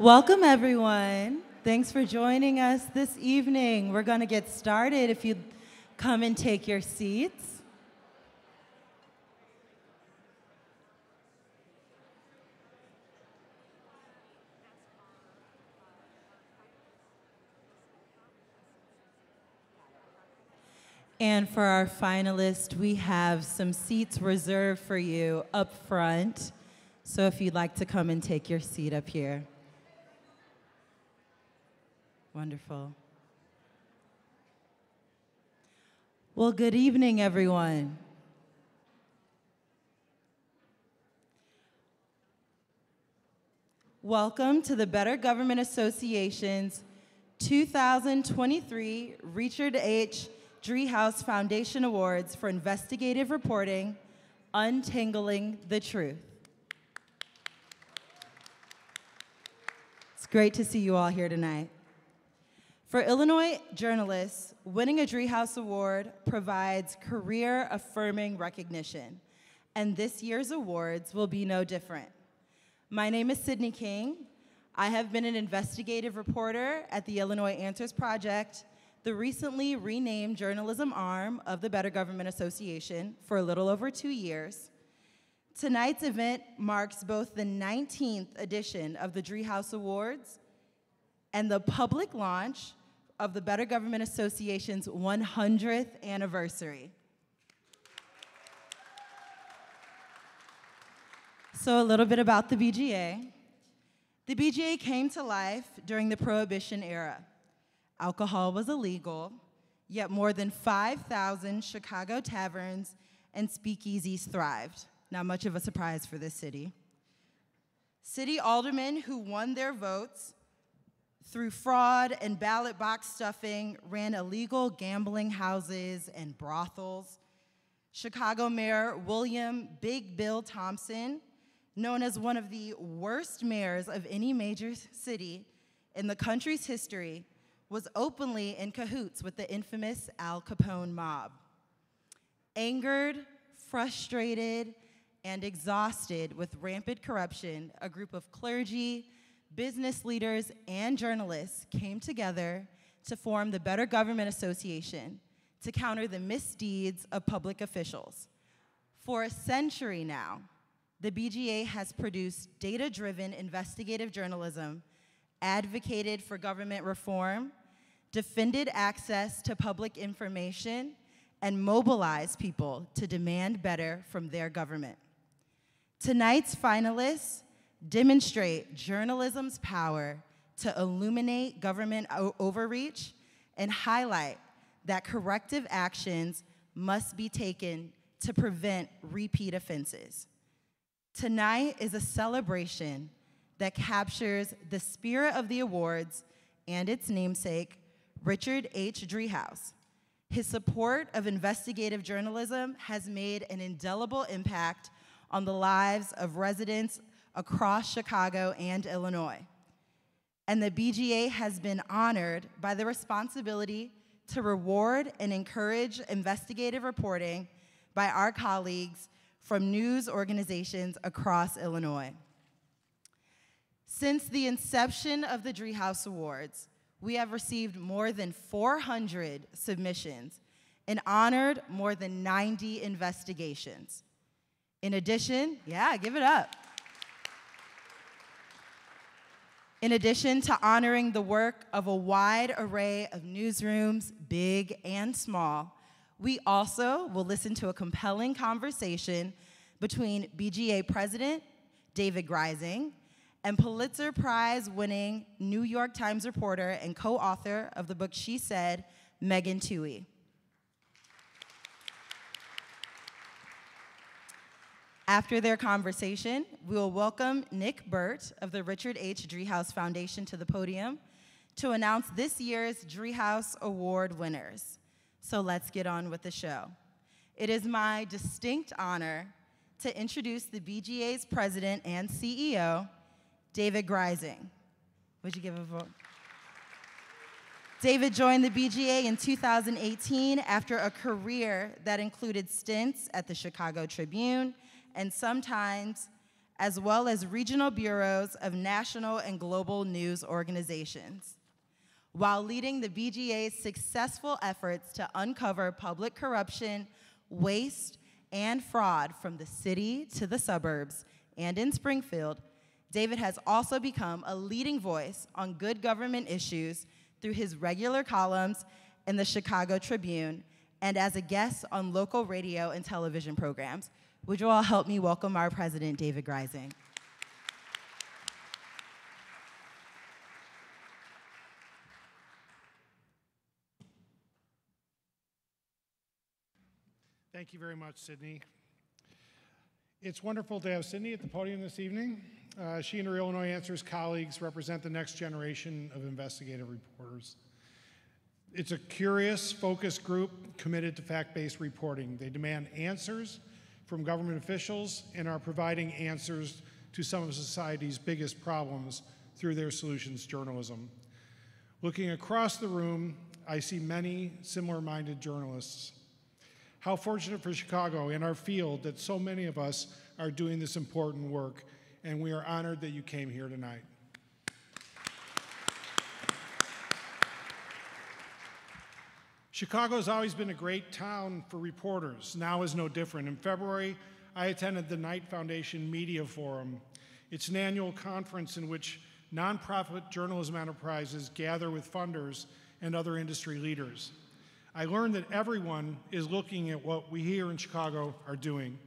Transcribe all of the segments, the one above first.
Welcome, everyone. Thanks for joining us this evening. We're going to get started if you'd come and take your seats. And for our finalists, we have some seats reserved for you up front. So if you'd like to come and take your seat up here. Wonderful. Well, good evening, everyone. Welcome to the Better Government Association's 2023 Richard H. Driehaus Foundation Awards for Investigative Reporting, Untangling the Truth. It's great to see you all here tonight. For Illinois journalists, winning a Driehaus Award provides career affirming recognition, and this year's awards will be no different. My name is Sydney King. I have been an investigative reporter at the Illinois Answers Project the recently renamed journalism arm of the Better Government Association for a little over two years. Tonight's event marks both the 19th edition of the Driehaus Awards and the public launch of the Better Government Association's 100th anniversary. So, a little bit about the BGA. The BGA came to life during the Prohibition era. Alcohol was illegal, yet more than 5,000 Chicago taverns and speakeasies thrived. Not much of a surprise for this city. City aldermen who won their votes through fraud and ballot box stuffing ran illegal gambling houses and brothels. Chicago Mayor William Big Bill Thompson, known as one of the worst mayors of any major city in the country's history, was openly in cahoots with the infamous Al Capone mob. Angered, frustrated, and exhausted with rampant corruption, a group of clergy, business leaders, and journalists came together to form the Better Government Association to counter the misdeeds of public officials. For a century now, the BGA has produced data driven investigative journalism, advocated for government reform, defended access to public information, and mobilized people to demand better from their government. Tonight's finalists demonstrate journalism's power to illuminate government overreach and highlight that corrective actions must be taken to prevent repeat offenses. Tonight is a celebration that captures the spirit of the awards and its namesake, Richard H. Driehaus. His support of investigative journalism has made an indelible impact on the lives of residents across Chicago and Illinois. And the BGA has been honored by the responsibility to reward and encourage investigative reporting by our colleagues from news organizations across Illinois. Since the inception of the Driehaus Awards, we have received more than 400 submissions and honored more than 90 investigations. In addition, yeah, give it up. In addition to honoring the work of a wide array of newsrooms, big and small, we also will listen to a compelling conversation between BGA President David Greising and Pulitzer Prize winning New York Times reporter and co author of the book She Said, Megan Twohey. After their conversation, we will welcome Nick Burt of the Richard H. Driehaus Foundation to the podium to announce this year's Driehaus Award winners. So let's get on with the show. It is my distinct honor to introduce the BGA's president and CEO, David Greising. Would you give a vote? David joined the BGA in 2018 after a career that included stints at the Chicago Tribune and sometimes as well as regional bureaus of national and global news organizations. While leading the BGA's successful efforts to uncover public corruption, waste, and fraud from the city to the suburbs and in Springfield, David has also become a leading voice on good government issues through his regular columns in the Chicago Tribune and as a guest on local radio and television programs. Would you all help me welcome our president, David Greising? Thank you very much, Sydney. It's wonderful to have Sydney at the podium this evening. Uh, she and her Illinois Answers colleagues represent the next generation of investigative reporters. It's a curious, focused group committed to fact based reporting. They demand answers from government officials and are providing answers to some of society's biggest problems through their solutions journalism. Looking across the room, I see many similar minded journalists. How fortunate for Chicago and our field that so many of us are doing this important work, and we are honored that you came here tonight. Chicago has always been a great town for reporters. Now is no different. In February, I attended the Knight Foundation Media Forum. It's an annual conference in which nonprofit journalism enterprises gather with funders and other industry leaders. I learned that everyone is looking at what we here in Chicago are doing.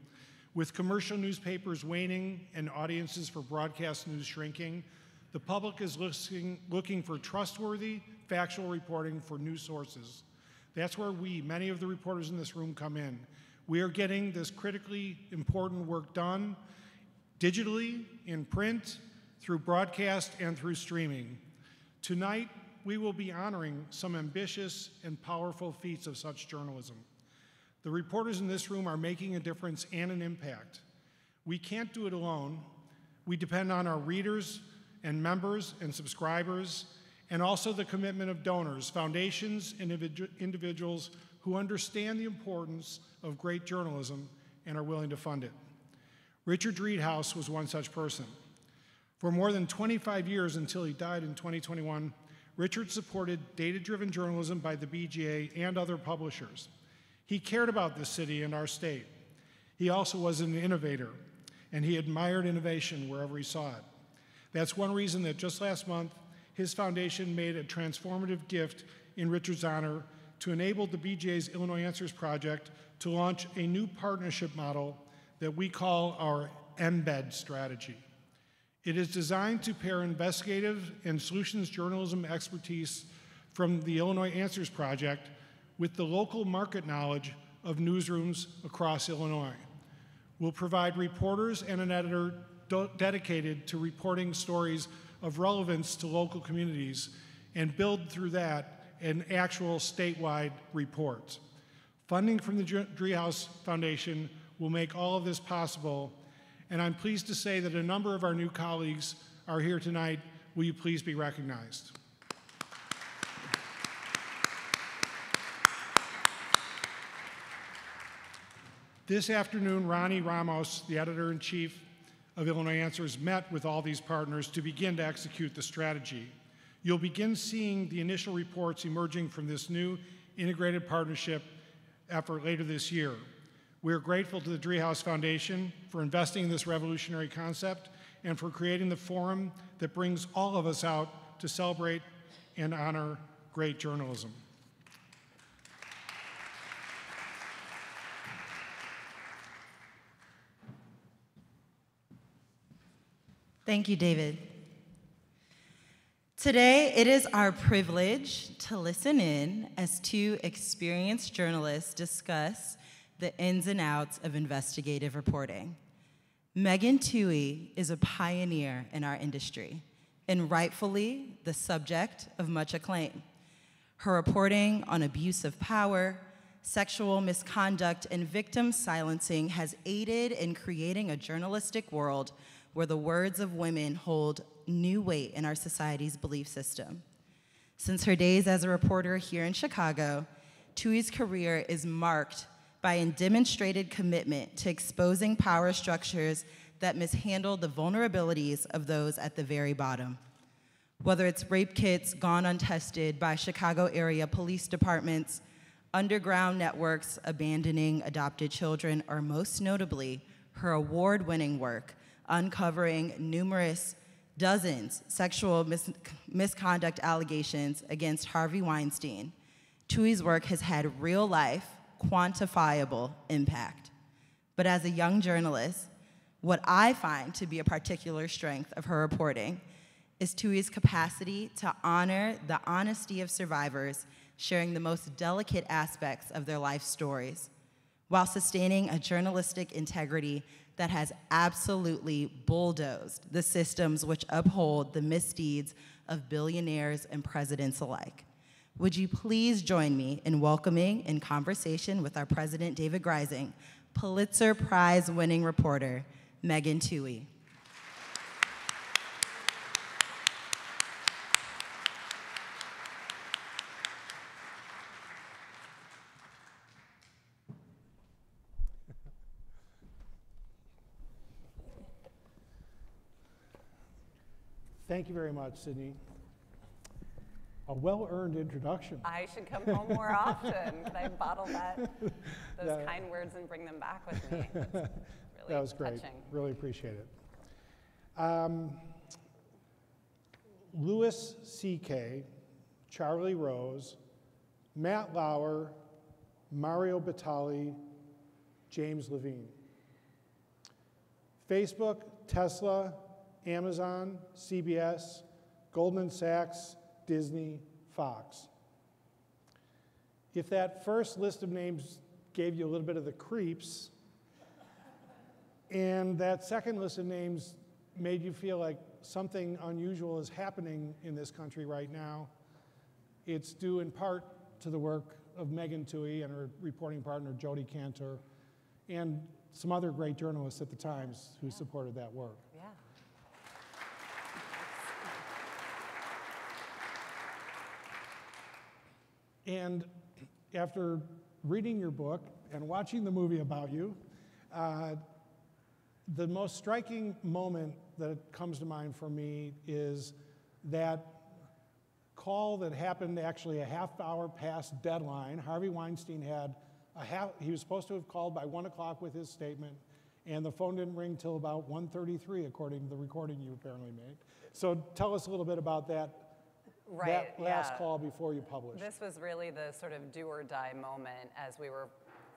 With commercial newspapers waning and audiences for broadcast news shrinking, the public is looking, for trustworthy, factual reporting for news sources. That's where we, many of the reporters in this room, come in. We are getting this critically important work done digitally, in print, through broadcast, and through streaming. Tonight, we will be honoring some ambitious and powerful feats of such journalism. The reporters in this room are making a difference and an impact. We can't do it alone. We depend on our readers and members and subscribers and also the commitment of donors, foundations, and individuals who understand the importance of great journalism and are willing to fund it. Richard Driehaus was one such person. For more than 25 years until he died in 2021, Richard supported data driven journalism by the BGA and other publishers. He cared about this city and our state. He also was an innovator, and he admired innovation wherever he saw it. That's one reason that just last month, his foundation made a transformative gift in Richard's honor to enable the BGA's Illinois Answers Project to launch a new partnership model that we call our Embed strategy. It is designed to pair investigative and solutions journalism expertise from the Illinois Answers Project with the local market knowledge of newsrooms across Illinois. We'll provide reporters and an editor dedicated to reporting stories of relevance to local communities and build through that an actual statewide report. Funding from the Driehaus Foundation will make all of this possible, and I'm pleased to say that a number of our new colleagues are here tonight. Will you please be recognized? This afternoon, Ronnie Ramos, the editor in chief of Illinois Answers met with all these partners to begin to execute the strategy. You'll begin seeing the initial reports emerging from this new integrated partnership effort later this year. We are grateful to the Driehaus Foundation for investing in this revolutionary concept and for creating the forum that brings all of us out to celebrate and honor great journalism. Thank you, David. Today, it is our privilege to listen in as two experienced journalists discuss the ins and outs of investigative reporting. Megan Twohey is a pioneer in our industry and rightfully the subject of much acclaim. Her reporting on abuse of power, sexual misconduct, and victim silencing has aided in creating a journalistic world where the words of women hold new weight in our society's belief system. Since her days as a reporter here in Chicago, Twohey's career is marked by a demonstrated commitment to exposing power structures that mishandle the vulnerabilities of those at the very bottom. Whether it's rape kits gone untested by Chicago area police departments, underground networks abandoning adopted children, or most notably, her award winning work uncovering numerous dozens sexual mis- misconduct allegations against Harvey Weinstein, Twohey's work has had real life, quantifiable impact. But as a young journalist, what I find to be a particular strength of her reporting is Twohey's capacity to honor the honesty of survivors sharing the most delicate aspects of their life stories while sustaining a journalistic integrity that has absolutely bulldozed the systems which uphold the misdeeds of billionaires and presidents alike. Would you please join me in welcoming, in conversation with our President David Greising, Pulitzer Prize winning reporter Megan Twohey. Thank you very much, Sydney. A well-earned introduction. I should come home more often. Could I bottle that, those That- kind words and bring them back with me? Really That was great. touching. Really appreciate it. Um, Louis C.K., Charlie Rose, Matt Lauer, Mario Batali, James Levine. Facebook, Tesla, Amazon, CBS, Goldman Sachs, Disney, Fox. If that first list of names gave you a little bit of the creeps, and that second list of names made you feel like something unusual is happening in this country right now. It's due in part to the work of Megan Twohey and her reporting partner Jodi Kantor, and some other great journalists at the Times who supported that work. Yeah. And after reading your book and watching the movie about you, uh, the most striking moment that comes to mind for me is that call that happened actually a half hour past deadline. Harvey Weinstein had a half, he was supposed to have called by one o'clock with his statement, and the phone didn't ring till about 1.33, according to the recording you apparently made. So tell us a little bit about that, Right, that last yeah. call before you published. This was really the sort of do or die moment as we were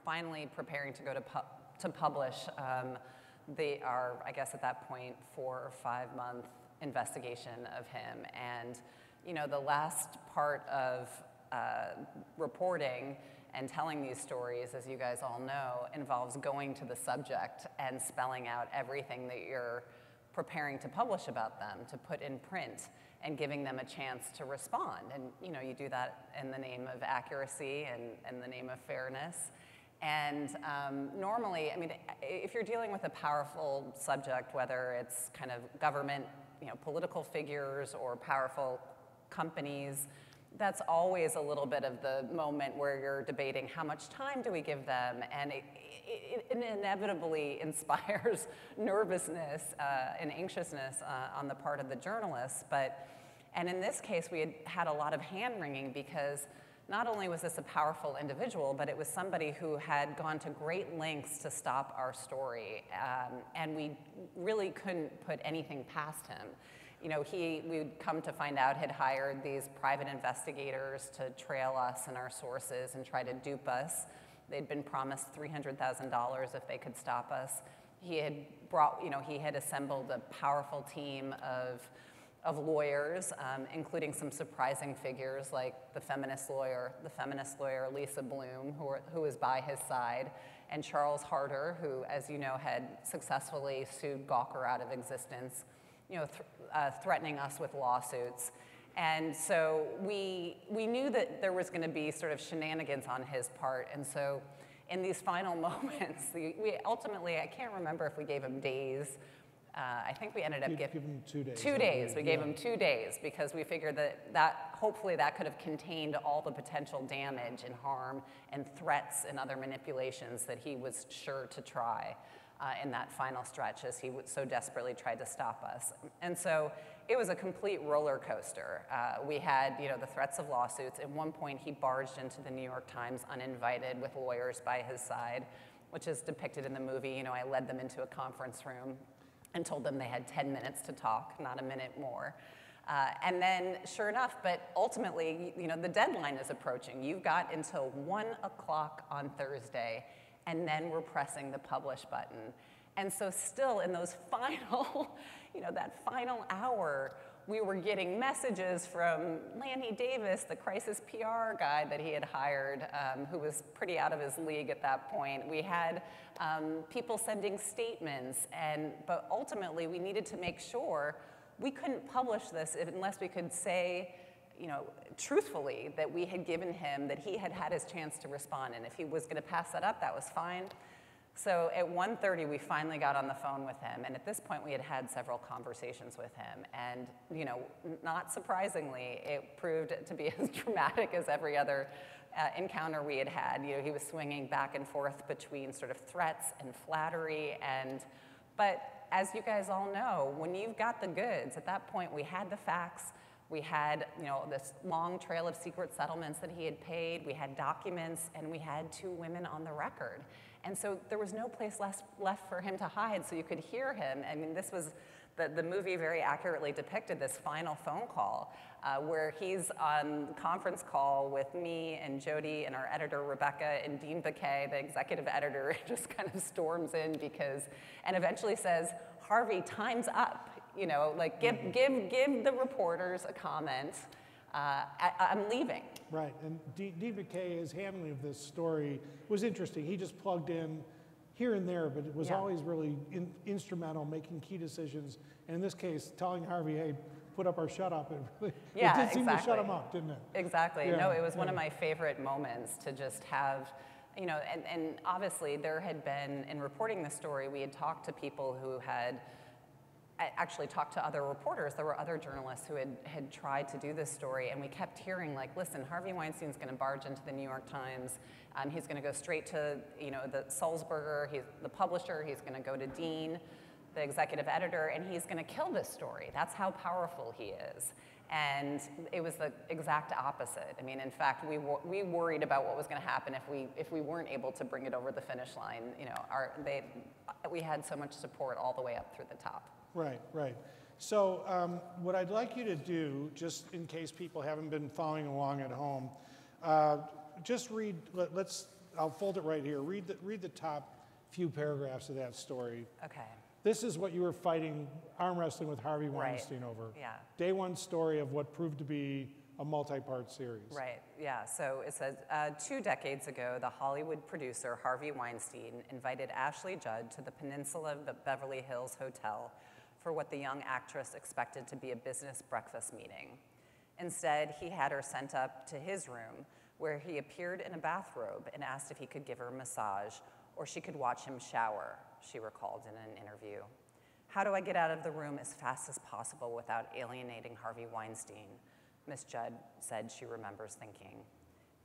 finally preparing to go to, pu- to publish um, the, our, I guess at that point, four or five month investigation of him. And, you know, the last part of uh, reporting and telling these stories, as you guys all know, involves going to the subject and spelling out everything that you're preparing to publish about them, to put in print, and giving them a chance to respond. And you know, you do that in the name of accuracy and in the name of fairness. And um, normally, I mean, if you're dealing with a powerful subject, whether it's kind of government, you know, political figures or powerful companies, that's always a little bit of the moment where you're debating how much time do we give them, and it, it, it inevitably inspires nervousness uh, and anxiousness uh, on the part of the journalists. But, and in this case, we had had a lot of hand wringing because not only was this a powerful individual, but it was somebody who had gone to great lengths to stop our story, um, and we really couldn't put anything past him you know, he, we'd come to find out, had hired these private investigators to trail us and our sources and try to dupe us. They'd been promised $300,000 if they could stop us. He had brought, you know, he had assembled a powerful team of, of lawyers, um, including some surprising figures like the feminist lawyer, the feminist lawyer Lisa Bloom, who, were, who was by his side, and Charles Harder, who, as you know, had successfully sued Gawker out of existence you know, th- uh, threatening us with lawsuits. And so we, we knew that there was going to be sort of shenanigans on his part. And so in these final moments, we, we ultimately, I can't remember if we gave him days. Uh, I think we ended up giving him two days, Two days. We gave yeah. him two days because we figured that, that hopefully that could have contained all the potential damage and harm and threats and other manipulations that he was sure to try. Uh, in that final stretch as he so desperately tried to stop us. And so it was a complete roller coaster. Uh, we had, you know, the threats of lawsuits. At one point, he barged into the New York Times uninvited with lawyers by his side, which is depicted in the movie. You know, I led them into a conference room and told them they had 10 minutes to talk, not a minute more. Uh, and then, sure enough, but ultimately, you know, the deadline is approaching. You've got until one o'clock on Thursday, and then we're pressing the publish button. And so, still in those final, you know, that final hour, we were getting messages from Lanny Davis, the crisis PR guy that he had hired, um, who was pretty out of his league at that point. We had um, people sending statements, and but ultimately, we needed to make sure we couldn't publish this unless we could say, you know, truthfully that we had given him, that he had had his chance to respond. And if he was going to pass that up, that was fine. So at 1.30, we finally got on the phone with him. And at this point, we had had several conversations with him. And, you know, not surprisingly, it proved to be as dramatic as every other uh, encounter we had had. You know, he was swinging back and forth between sort of threats and flattery. And, but as you guys all know, when you've got the goods, at that point, we had the facts. We had, you know, this long trail of secret settlements that he had paid. We had documents, and we had two women on the record. And so there was no place less, left for him to hide, so you could hear him. I mean, this was the, the movie very accurately depicted this final phone call uh, where he's on conference call with me and Jodi and our editor Rebecca and Dean Baquet, the executive editor, just kind of storms in because, and eventually says, Harvey, time's up. You know, like give, mm-hmm. give, give the reporters a comment. Uh, I, am leaving. Right, and D- Baquet, his handling of this story was interesting. He just plugged in here and there, but it was yeah. always really in, instrumental, making key decisions. And in this case, telling Harvey, hey, put up or shut up. It, really, yeah, it did seem to shut him up, didn't it? Exactly. Yeah, no, it was yeah. one of my favorite moments to just have, you know, and, and obviously there had been, in reporting the story, we had talked to people who had actually talked to other reporters. There were other journalists who had, had tried to do this story, and we kept hearing like, listen, Harvey Weinstein's going to barge into the New York Times. Um, he's going to go straight to, you know, the Sulzberger, he's the publisher. He's going to go to Dean, the executive editor, and he's going to kill this story. That's how powerful he is. And it was the exact opposite. I mean, in fact, we, we worried about what was going to happen if we, if we weren't able to bring it over the finish line. You know, our, they, we had so much support all the way up through the top. Right, right. So um, what I'd like you to do, just in case people haven't been following along at home, uh, just read, let, us I'll fold it right here. Read the, read the top few paragraphs of that story. Okay. This is what you were fighting, arm wrestling with Harvey Weinstein right. over. Yeah. Day one story of what proved to be a multi-part series. Right, yeah. So it says, uh, two decades ago, the Hollywood producer Harvey Weinstein invited Ashley Judd to the Peninsula Beverly Hills Hotel for what the young actress expected to be a business breakfast meeting. Instead, he had her sent up to his room, where he appeared in a bathrobe and asked if he could give her a massage or she could watch him shower, she recalled in an interview. How do I get out of the room as fast as possible without alienating Harvey Weinstein? Miss Judd said she remembers thinking.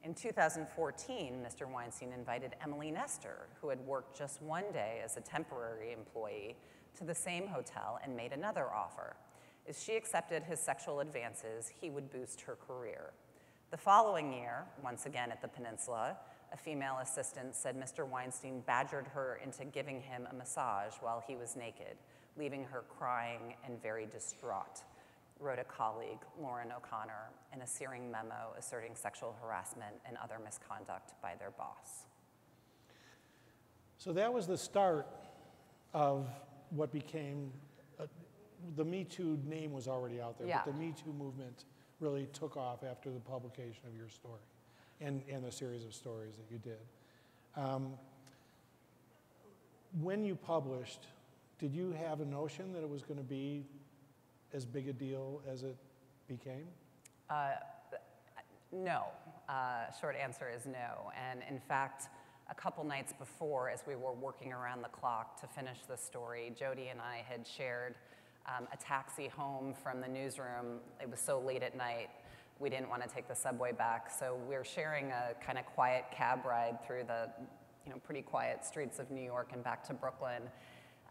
In 2014, Mr. Weinstein invited Emily Nestor, who had worked just one day as a temporary employee, to the same hotel and made another offer. If she accepted his sexual advances, he would boost her career. The following year, once again at the peninsula, a female assistant said Mr. Weinstein badgered her into giving him a massage while he was naked, leaving her crying and very distraught, wrote a colleague, Lauren O'Connor, in a searing memo asserting sexual harassment and other misconduct by their boss. So that was the start of what became uh, the Me Too name was already out there, yeah. but the Me Too movement really took off after the publication of your story and, and the series of stories that you did. Um, when you published, did you have a notion that it was going to be as big a deal as it became? Uh, no. Uh, short answer is no. And in fact, a couple nights before, as we were working around the clock to finish the story, Jodi and I had shared um, a taxi home from the newsroom. It was so late at night, we didn't want to take the subway back, so we were sharing a kind of quiet cab ride through the you know, pretty quiet streets of New York and back to Brooklyn,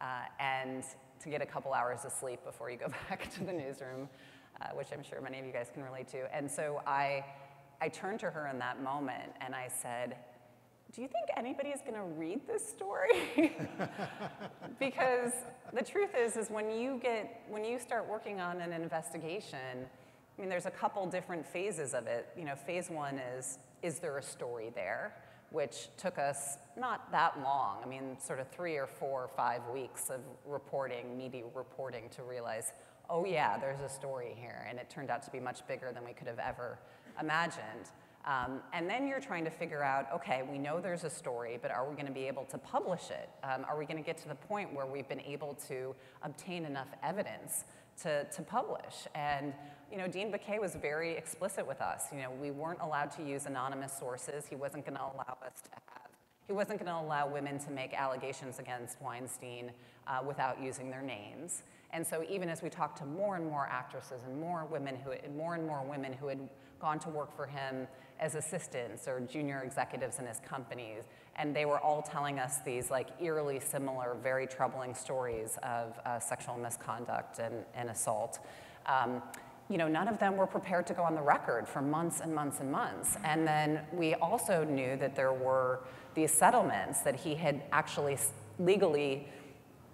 uh, and to get a couple hours of sleep before you go back to the newsroom, uh, which I'm sure many of you guys can relate to. And so I, I turned to her in that moment and I said, do you think anybody is going to read this story? because the truth is, is when you get, when you start working on an investigation, I mean, there's a couple different phases of it. You know, phase one is, is there a story there? Which took us not that long. I mean, sort of three or four or five weeks of reporting, media reporting to realize, oh yeah, there's a story here. And it turned out to be much bigger than we could have ever imagined. Um, and then you're trying to figure out, okay, we know there's a story, but are we going to be able to publish it? Um, are we going to get to the point where we've been able to obtain enough evidence to, to publish? And you know, Dean Baquet was very explicit with us. You know, we weren't allowed to use anonymous sources. He wasn't going to allow us to have, he wasn't going to allow women to make allegations against Weinstein uh, without using their names. And so even as we talked to more and more actresses and more women who, more and more women who had gone to work for him as assistants or junior executives in his companies. And they were all telling us these like eerily similar, very troubling stories of uh, sexual misconduct and, and assault. Um, you know, none of them were prepared to go on the record for months and months and months. And then we also knew that there were these settlements that he had actually legally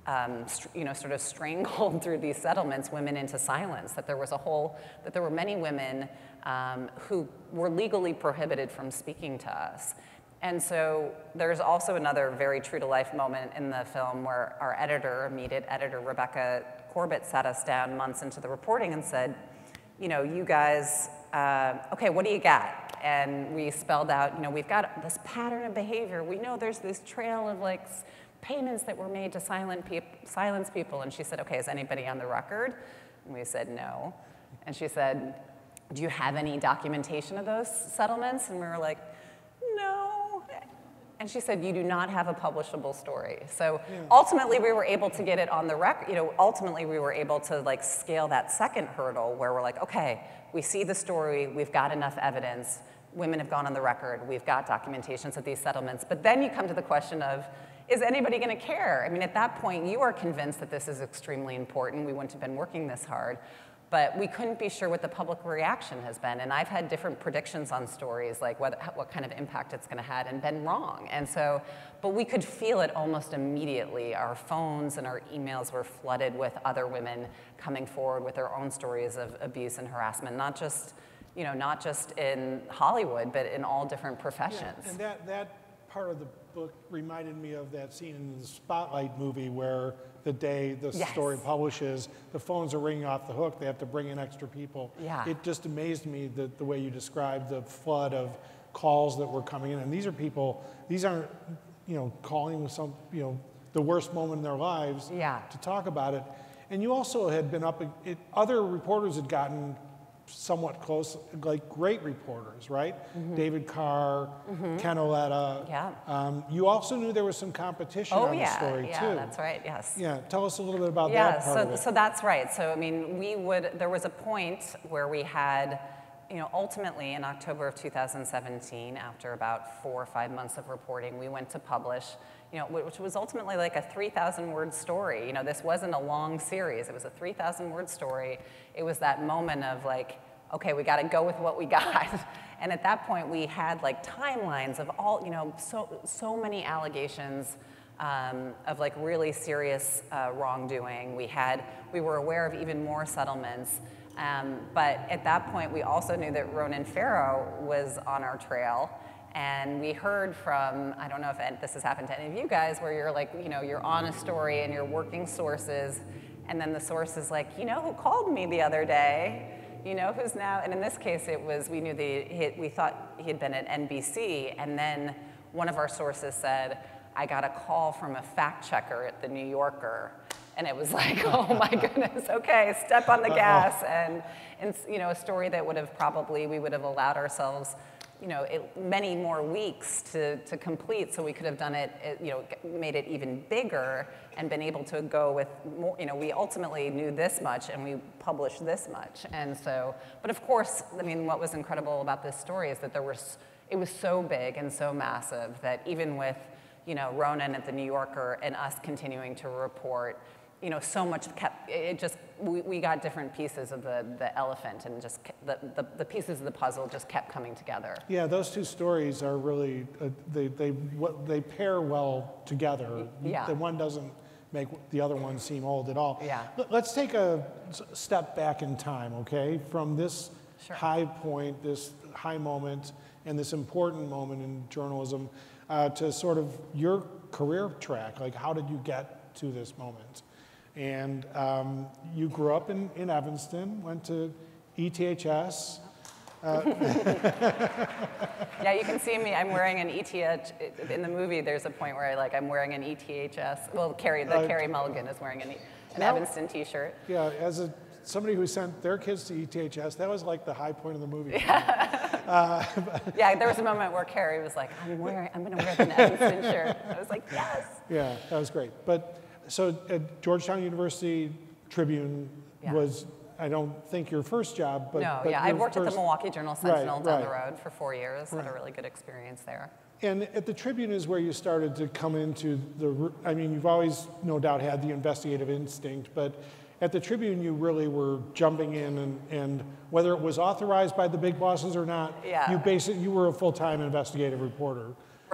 um, you know, sort of strangled through these settlements women into silence, that there was a whole, that there were many women um, who were legally prohibited from speaking to us. And so there's also another very true to life moment in the film where our editor, immediate editor Rebecca Corbett, sat us down months into the reporting and said, you know, you guys, uh, okay, what do you got? And we spelled out, you know, we've got this pattern of behavior. We know there's this trail of like payments that were made to silent peop- silence people. And she said, okay, is anybody on the record? And we said, no. And she said, do you have any documentation of those settlements? And we were like, no. And she said, you do not have a publishable story. So ultimately we were able to get it on the record, you know, ultimately we were able to like scale that second hurdle where we're like, okay, we see the story, we've got enough evidence, women have gone on the record, we've got documentations of these settlements. But then you come to the question of, is anybody going to care? I mean, at that point, you are convinced that this is extremely important. We wouldn't have been working this hard but we couldn't be sure what the public reaction has been. And I've had different predictions on stories, like what, what kind of impact it's going to have, and been wrong. And so, but we could feel it almost immediately. Our phones and our emails were flooded with other women coming forward with their own stories of abuse and harassment, not just, you know, not just in Hollywood, but in all different professions. Yeah, and that, that part of the book reminded me of that scene in the Spotlight movie where the day the yes. story publishes, the phones are ringing off the hook. They have to bring in extra people. Yeah. It just amazed me that the way you described the flood of calls that were coming in. And these are people, these aren't, you know, calling with some, you know, the worst moment in their lives yeah. to talk about it. And you also had been up, it, other reporters had gotten somewhat close, like great reporters, right? Mm-hmm. David Carr, mm-hmm. Ken Auletta. Yeah. Um, you also knew there was some competition oh, on yeah, the story yeah, too. Yeah, that's right. Yes. Yeah. Tell us a little bit about yeah, that part so, of it. so that's right. So I mean, we would. There was a point where we had. You know, ultimately in October of 2017, after about four or five months of reporting, we went to publish you know, which was ultimately like a 3,000 word story. You know, this wasn't a long series. It was a 3,000 word story. It was that moment of like, okay, we got to go with what we got. and at that point, we had like timelines of all, you know, so, so many allegations um, of like really serious uh, wrongdoing. We had, we were aware of even more settlements. Um, but at that point, we also knew that Ronan Farrow was on our trail. And we heard from, I don't know if this has happened to any of you guys, where you're like, you know, you're on a story and you're working sources, and then the source is like, you know who called me the other day? you know, who's now, and in this case it was, we knew the, we thought he had been at NBC, and then one of our sources said, I got a call from a fact checker at the New Yorker, and it was like, oh my goodness, okay, step on the gas, and, and you know, a story that would have probably, we would have allowed ourselves you know, it, many more weeks to, to complete, so we could have done it, it, you know, made it even bigger and been able to go with more, you know, we ultimately knew this much and we published this much. And so, but of course, I mean, what was incredible about this story is that there was, it was so big and so massive that even with you know, Ronan at the New Yorker and us continuing to report, you know, so much kept, it just, we, we got different pieces of the, the elephant and just the, the, the pieces of the puzzle just kept coming together. Yeah, those two stories are really, uh, they, they, what, they pair well together. Yeah. The one doesn't make the other one seem old at all. Yeah. Let- Let's take a step back in time, okay? From this Sure. high point, this high moment, and this important moment in journalism uh, to sort of your career track. Like, how did you get to this moment? And um, you grew up in, in Evanston, went to ETHS. Yeah, you can see me, I'm wearing an ETH, in the movie, there's a point where I like, I'm wearing an ETHS, well, Carey, the Uh, Carey Mulligan is wearing an, an Now- Evanston t-shirt. Yeah, as a, somebody who sent their kids to ETHS, that was like the high point of the movie. Yeah, there was a moment where Carey was like, I'm wearing, I'm gonna wear the Evanston shirt. I was like, yes. Yeah, that was great. But so at Georgetown University Tribune Yeah. was, I don't think your first job, but No, but yeah, I worked at the Milwaukee Journal Right, Sentinel down the road for four years, had a really good experience there. And at the Tribune is where you started to come into the. I mean, you've always no doubt had the investigative instinct, but at the Tribune you really were jumping in, and, and whether it was authorized by the big bosses or not, Yeah. you basically you were a full-time investigative reporter.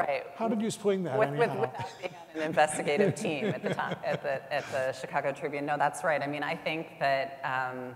Right. How did you swing that? With, with, without being on an investigative team at the time, at the, at the Chicago Tribune. No, that's right. I mean, I think that, um,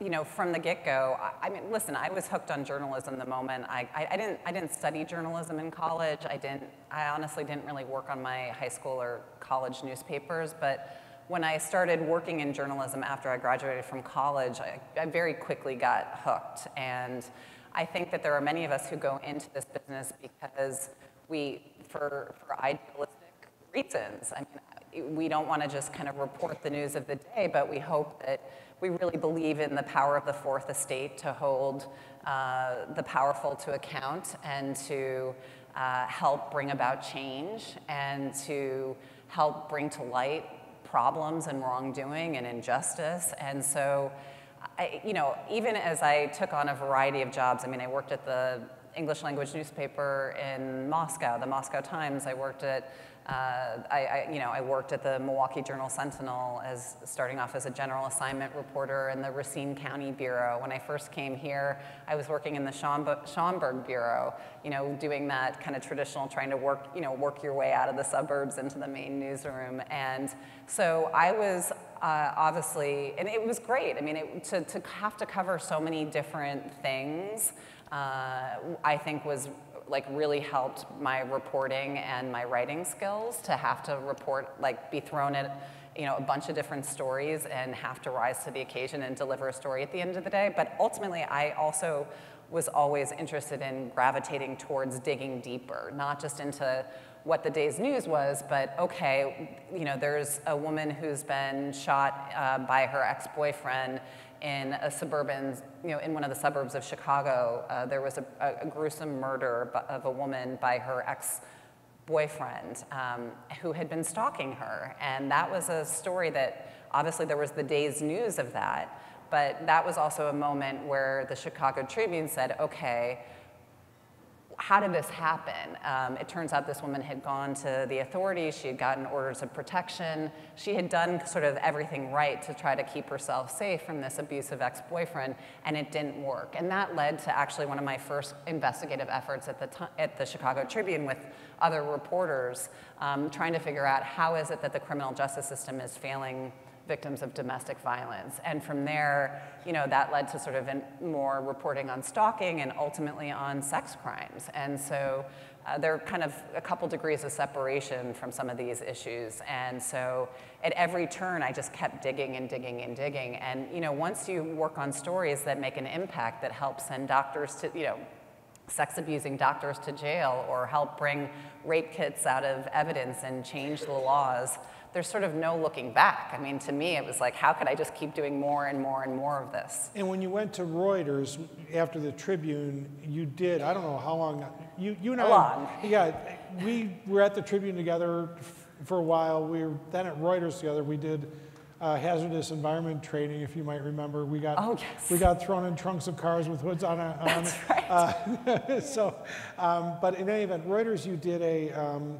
you know, from the get-go, I, I mean, listen, I was hooked on journalism the moment. I, I, I didn't, I didn't study journalism in college. I didn't, I honestly didn't really work on my high school or college newspapers, but when I started working in journalism after I graduated from college, I, I very quickly got hooked. And I think that there are many of us who go into this business because we, for, for idealistic reasons. I mean, we don't want to just kind of report the news of the day, but we hope that we really believe in the power of the fourth estate to hold uh, the powerful to account and to uh, help bring about change and to help bring to light problems and wrongdoing and injustice. And so, I, you know, even as I took on a variety of jobs, I mean, I worked at the English language newspaper in Moscow, the Moscow Times. I worked at, uh, I, I, you know, I worked at the Milwaukee Journal Sentinel as starting off as a general assignment reporter in the Racine County Bureau. When I first came here, I was working in the Schaumburg, Bureau, you know, doing that kind of traditional, trying to work, you know, work your way out of the suburbs into the main newsroom. And so I was uh, obviously, and it was great. I mean, it, to, to have to cover so many different things, uh, I think was like really helped my reporting and my writing skills to have to report, like be thrown at, you know, a bunch of different stories and have to rise to the occasion and deliver a story at the end of the day. But ultimately, I also was always interested in gravitating towards digging deeper, not just into what the day's news was, but okay, you know, there's a woman who's been shot uh, by her ex-boyfriend in a suburban, you know, in one of the suburbs of Chicago. Uh, there was a, a, gruesome murder of a woman by her ex boyfriend um, who had been stalking her. And that was a story that obviously there was the day's news of that, but that was also a moment where the Chicago Tribune said, okay, how did this happen? Um, it turns out this woman had gone to the authorities, she had gotten orders of protection, she had done sort of everything right to try to keep herself safe from this abusive ex boyfriend, and it didn't work. And that led to actually one of my first investigative efforts at the, at the Chicago Tribune with other reporters, um, trying to figure out how is it that the criminal justice system is failing victims of domestic violence. And from there, you know, that led to sort of more reporting on stalking and ultimately on sex crimes. And so uh, there are kind of a couple degrees of separation from some of these issues. And so at every turn, I just kept digging and digging and digging. And, you know, once you work on stories that make an impact that help send doctors to, you know, sex abusing doctors to jail or help bring rape kits out of evidence and change the laws, there's sort of no looking back. I mean, to me, it was like, how could I just keep doing more and more and more of this? And when you went to Reuters after the Tribune, you did, I don't know how long, you, you and I. long. Yeah, we were at the Tribune together for a while. We were then at Reuters together. We did uh, hazardous environment training, if you might remember. We got, Oh, yes. we got thrown in trunks of cars with hoods on. A, on That's right. uh, so, um, but in any event, Reuters, you did a, um,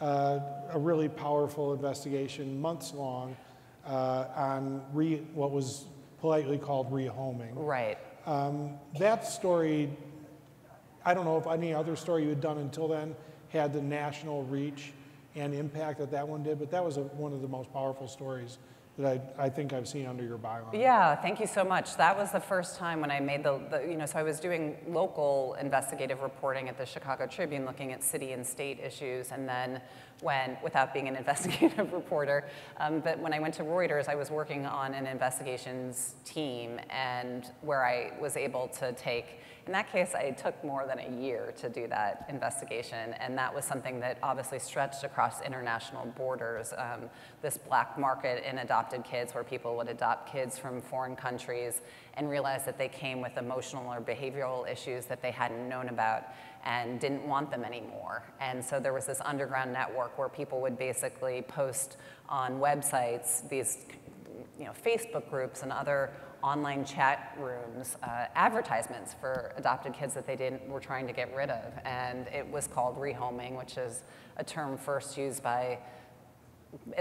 uh, a really powerful investigation, months long, uh, on re, what was politely called rehoming. Right. Um, that story, I don't know if any other story you had done until then had the national reach and impact that that one did, but that was a, one of the most powerful stories that I, I think I've seen under your byline. Yeah, thank you so much. That was the first time when I made the, the, you know, so I was doing local investigative reporting at the Chicago Tribune looking at city and state issues, and then when, without being an investigative reporter, um, but when I went to Reuters, I was working on an investigations team, and where I was able to take in that case, I took more than a year to do that investigation, and that was something that obviously stretched across international borders. Um, this black market in adopted kids, where people would adopt kids from foreign countries and realize that they came with emotional or behavioral issues that they hadn't known about and didn't want them anymore. And so there was this underground network where people would basically post on websites these you know, Facebook groups and other online chat rooms, uh, advertisements for adopted kids that they didn't were trying to get rid of, and it was called rehoming, which is a term first used by.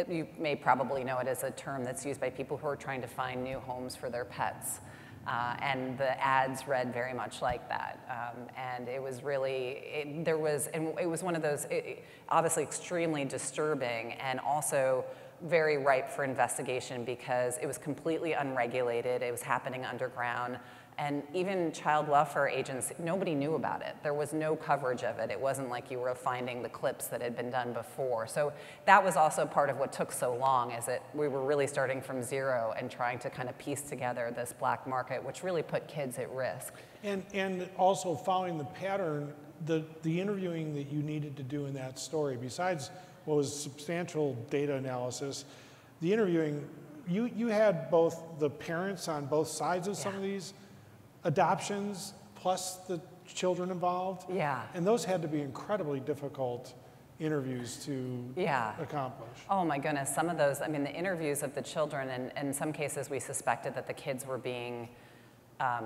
You may probably know it as a term that's used by people who are trying to find new homes for their pets. Uh, and the ads read very much like that. Um, and it was really, it, there was, and it was one of those, it, obviously extremely disturbing and also very ripe for investigation because it was completely unregulated, it was happening underground, and even child welfare agents, nobody knew about it. There was no coverage of it. It wasn't like you were finding the clips that had been done before. So that was also part of what took so long is that we were really starting from zero and trying to kind of piece together this black market, which really put kids at risk. And, and also following the pattern, the, the interviewing that you needed to do in that story, besides was substantial data analysis. The interviewing, you, you had both the parents on both sides of yeah. some of these adoptions, plus the children involved. Yeah. And those had to be incredibly difficult interviews to yeah. accomplish. Oh my goodness, some of those, I mean, the interviews of the children, and in some cases we suspected that the kids were being, um,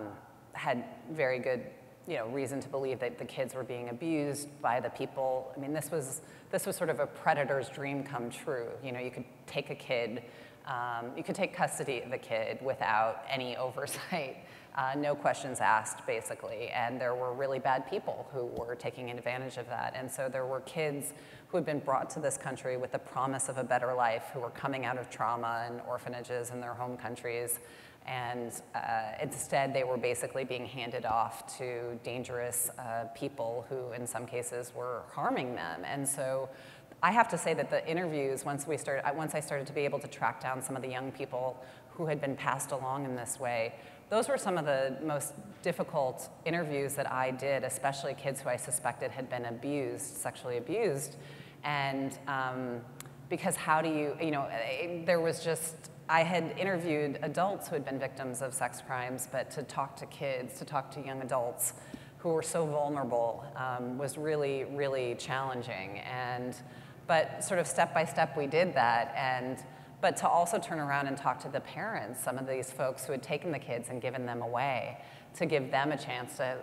had very good you know, reason to believe that the kids were being abused by the people. I mean, this was, this was sort of a predator's dream come true. You know, you could take a kid, um, you could take custody of a kid without any oversight, uh, no questions asked, basically. And there were really bad people who were taking advantage of that. And so there were kids who had been brought to this country with the promise of a better life, who were coming out of trauma and orphanages in their home countries and uh, instead they were basically being handed off to dangerous uh, people who in some cases were harming them. And so I have to say that the interviews, once, we started, once I started to be able to track down some of the young people who had been passed along in this way, those were some of the most difficult interviews that I did, especially kids who I suspected had been abused, sexually abused. And um, because how do you, you know, there was just, I had interviewed adults who had been victims of sex crimes, but to talk to kids, to talk to young adults who were so vulnerable um, was really, really challenging. And, but sort of step by step we did that. And, but to also turn around and talk to the parents, some of these folks who had taken the kids and given them away, to give them a chance to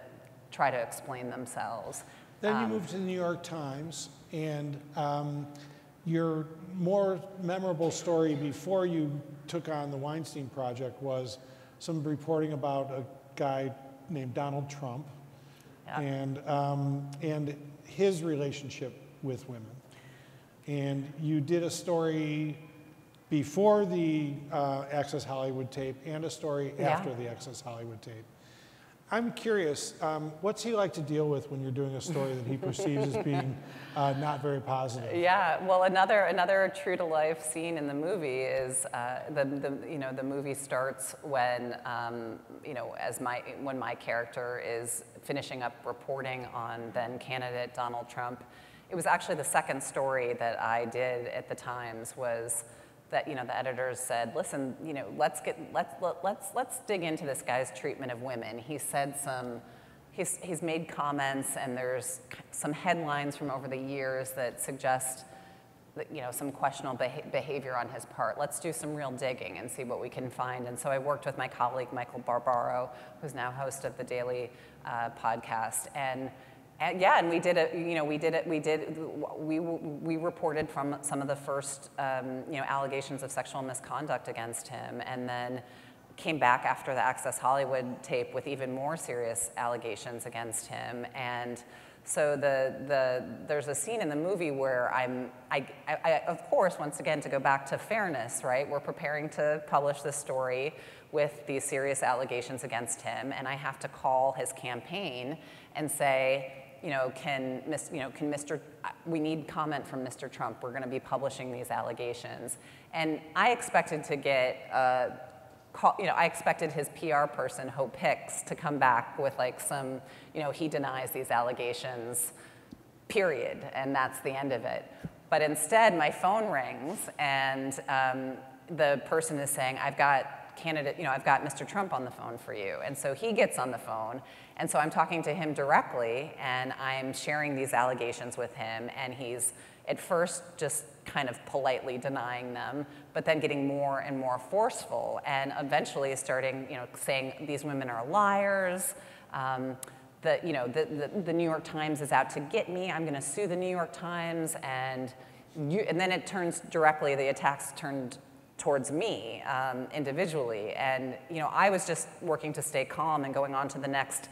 try to explain themselves. Then you um, moved to the New York Times, and um, your more memorable story before you took on the Weinstein Project was some reporting about a guy named Donald Trump yeah. and, um, and his relationship with women. And you did a story before the uh, Access Hollywood tape and a story yeah. after the Access Hollywood tape. I'm curious, um, what's he like to deal with when you're doing a story that he perceives as being uh, not very positive? Yeah, well, another another true to life scene in the movie is uh, the, the you know the movie starts when um, you know as my when my character is finishing up reporting on then candidate Donald Trump. It was actually the second story that I did at the Times was that you know the editors said, listen, you know, let's get let's let, let's let's dig into this guy's treatment of women. He said some. He's, he's made comments, and there's some headlines from over the years that suggest that, you know, some questionable beha behavior on his part. Let's do some real digging and see what we can find. And so I worked with my colleague Michael Barbaro, who's now host of the Daily uh, podcast, and And yeah, and we did it. You know, we did it. We did. We we reported from some of the first, um, you know, allegations of sexual misconduct against him, and then came back after the Access Hollywood tape with even more serious allegations against him. And so the, the, there's a scene in the movie where I'm, I, I, of course, once again, to go back to fairness, right? We're preparing to publish this story with these serious allegations against him, and I have to call his campaign and say, you know, can, you know, can Mr. We need comment from Mr. Trump. We're going to be publishing these allegations, and I expected to get. Uh, call, you know, I expected his PR person, Hope Hicks, to come back with like some, you know, he denies these allegations, period, and that's the end of it. But instead, my phone rings, and um, the person is saying, I've got candidate, you know, I've got Mr. Trump on the phone for you. And so he gets on the phone, and so I'm talking to him directly, and I'm sharing these allegations with him, and he's at first just kind of politely denying them, but then getting more and more forceful, and eventually starting, you know, saying these women are liars. Um, the, you know, the, the, the, New York Times is out to get me. I'm going to sue the New York Times, and you, and then it turns directly. The attacks turned towards me um, individually, and you know, I was just working to stay calm and going on to the next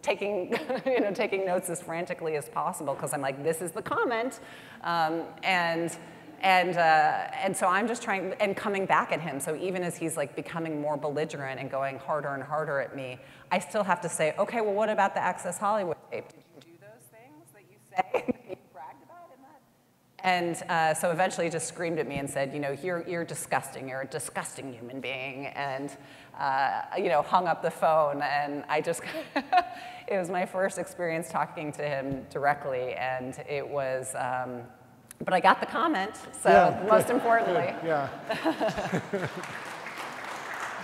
taking, you know, taking notes as frantically as possible because I'm like, this is the comment. Um, and, and, uh, and so I'm just trying, and coming back at him. So even as he's like becoming more belligerent and going harder and harder at me, I still have to say, okay, well, what about the Access Hollywood tape? Did you do those things that you say that you bragged about in that? And uh, so eventually he just screamed at me and said, you know, you're, you're disgusting. You're a disgusting human being. And uh, you know, hung up the phone and I just, it was my first experience talking to him directly and it was, um, but I got the comment, so yeah, most good, importantly. Good, yeah.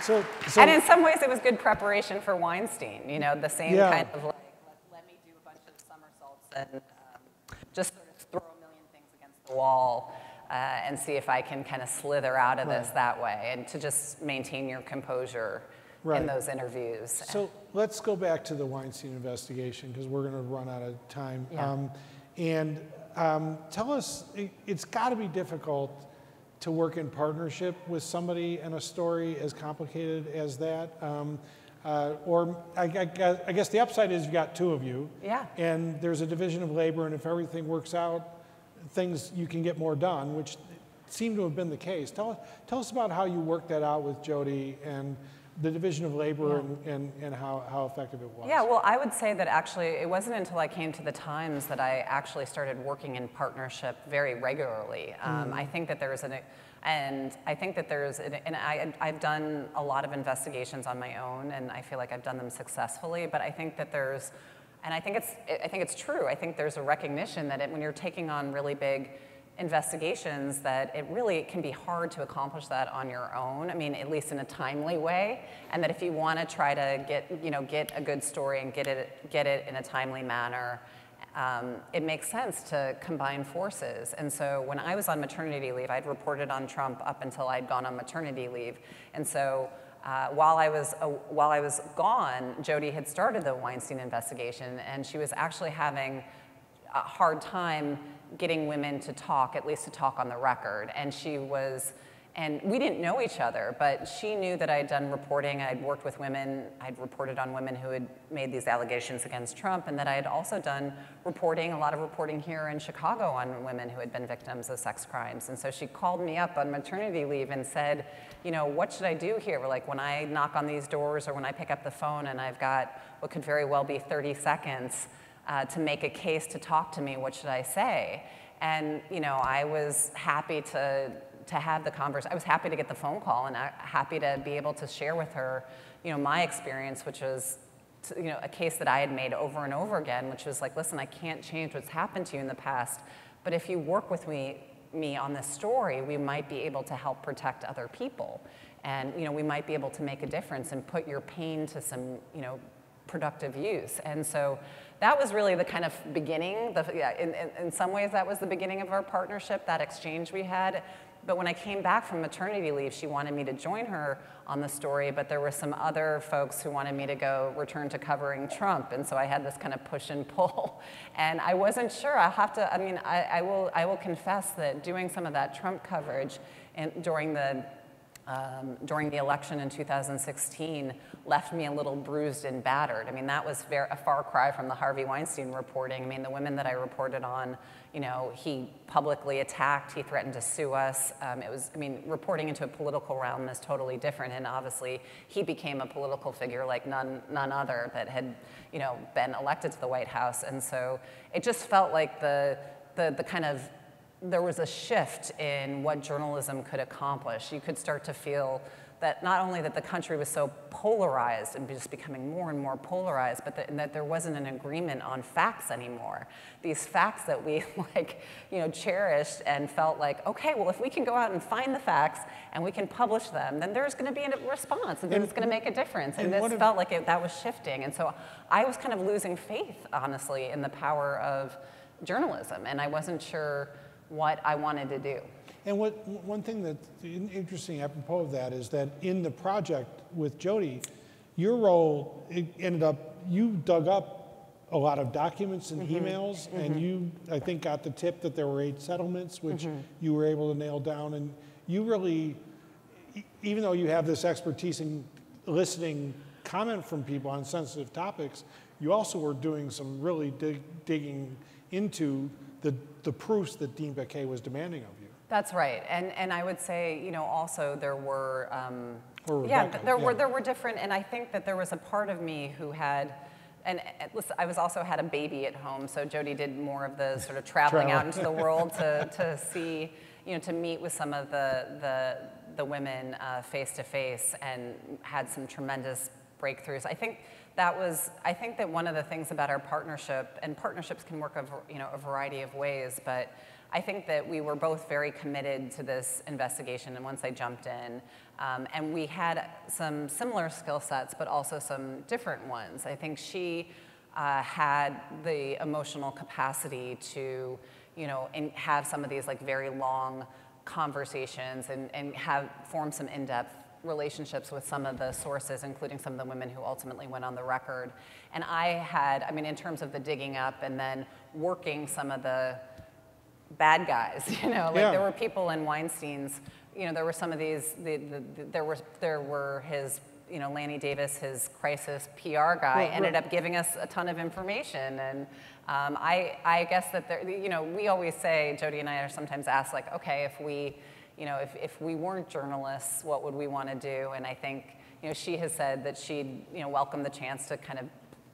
so, so, and in some ways it was good preparation for Weinstein, you know, the same yeah. kind of like, let, let, me do a bunch of somersaults and um, just sort of throw a million things against the wall uh, and see if I can kind of slither out of right. this that way and to just maintain your composure right. in those interviews. So let's go back to the Weinstein investigation because we're going to run out of time. Yeah. Um, and um, tell us, it, has got to be difficult to work in partnership with somebody in a story as complicated as that. Um, uh, or I, I, I, guess the upside is you've got two of you. Yeah. And there's a division of labor, and if everything works out, things you can get more done, which seemed to have been the case. Tell, tell us about how you worked that out with Jodi and the division of labor yeah. and, and, and how, how effective it was. Yeah, well, I would say that actually it wasn't until I came to the Times that I actually started working in partnership very regularly. Um, mm. I think that there's an, and I think that there's, an, and I, I've done a lot of investigations on my own and I feel like I've done them successfully, but I think that there's and I think it's, I think it's true. I think there's a recognition that it, when you're taking on really big investigations that it really can be hard to accomplish that on your own. I mean, at least in a timely way. And that if you want to try to get, you know, get a good story and get it, get it in a timely manner, um, it makes sense to combine forces. And so when I was on maternity leave, I'd reported on Trump up until I'd gone on maternity leave. And so uh, while, I was, uh, while I was gone, Jodi had started the Weinstein investigation, and she was actually having a hard time getting women to talk, at least to talk on the record. And she was and we didn't know each other, but she knew that I had done reporting. I'd worked with women, I'd reported on women who had made these allegations against Trump, and that I had also done reporting, a lot of reporting here in Chicago on women who had been victims of sex crimes. And so she called me up on maternity leave and said, you know, what should I do here? Like when I knock on these doors or when I pick up the phone and I've got what could very well be 30 seconds uh, to make a case to talk to me, what should I say? And you know, I was happy to to have the conversation. I was happy to get the phone call and uh, happy to be able to share with her, you know, my experience, which was, you know, a case that I had made over and over again, which was like, listen, I can't change what's happened to you in the past, but if you work with me, me on this story, we might be able to help protect other people. And, you know, we might be able to make a difference and put your pain to some, you know, productive use. And so that was really the kind of beginning. The, yeah, in, in, in some ways, that was the beginning of our partnership, that exchange we had but when I came back from maternity leave, she wanted me to join her on the story, but there were some other folks who wanted me to go return to covering Trump, and so I had this kind of push and pull. And I wasn't sure. I have to. I mean, I, I will. I will confess that doing some of that Trump coverage and during the um, during the election in 2016 left me a little bruised and battered. I mean, that was very, a far cry from the Harvey Weinstein reporting. I mean, the women that I reported on, you know, he publicly attacked, he threatened to sue us. Um, it was, I mean, reporting into a political realm is totally different. And obviously, he became a political figure like none, none other that had, you know, been elected to the White House. And so it just felt like the, the, the kind of there was a shift in what journalism could accomplish. You could start to feel that not only that the country was so polarized and just becoming more and more polarized, but that, that, there wasn't an agreement on facts anymore. These facts that we like, you know, cherished and felt like, okay, well, if we can go out and find the facts and we can publish them, then there's going to be a response, and, and it's going to make a difference. And, and this felt like it, that was shifting, and so I was kind of losing faith, honestly, in the power of journalism, and I wasn't sure what I wanted to do. And what, one thing that's interesting apropos of that is that in the project with Jodi, your role ended up, you dug up a lot of documents and mm-hmm. emails, mm-hmm. and you, I think, got the tip that there were eight settlements, which mm-hmm. you were able to nail down. And you really, even though you have this expertise in listening comment from people on sensitive topics, you also were doing some really dig, digging into the, the proofs that Dean Baquet was demanding of. That's right, and and I would say you know also there were um, yeah there yeah. were there were different, and I think that there was a part of me who had. And listen, I was also had a baby at home, so Jodi did more of the sort of traveling out into the world to, to see, you know, to meet with some of the the, the women face to face, and had some tremendous breakthroughs. I think that was, I think that one of the things about our partnership, and partnerships can work a, you know, a variety of ways, but I think that we were both very committed to this investigation and once I jumped in. Um, and we had some similar skill sets, but also some different ones. I think she uh, had the emotional capacity to, you know, have some of these like very long conversations and, and have form some in-depth relationships with some of the sources, including some of the women who ultimately went on the record. And I had, I mean, in terms of the digging up and then working some of the bad guys, you know, like yeah. there were people in Weinstein's, you know, there were some of these, the, the, the, there, were, there were his, you know, Lanny Davis, his crisis PR guy, ended right. up giving us a ton of information. And um, I, I guess that there, you know, we always say, Jodi and I are sometimes asked, like, okay, if we, you know, if, if we weren't journalists, what would we want to do? And I think, you know, she has said that she'd, you know, welcome the chance to kind of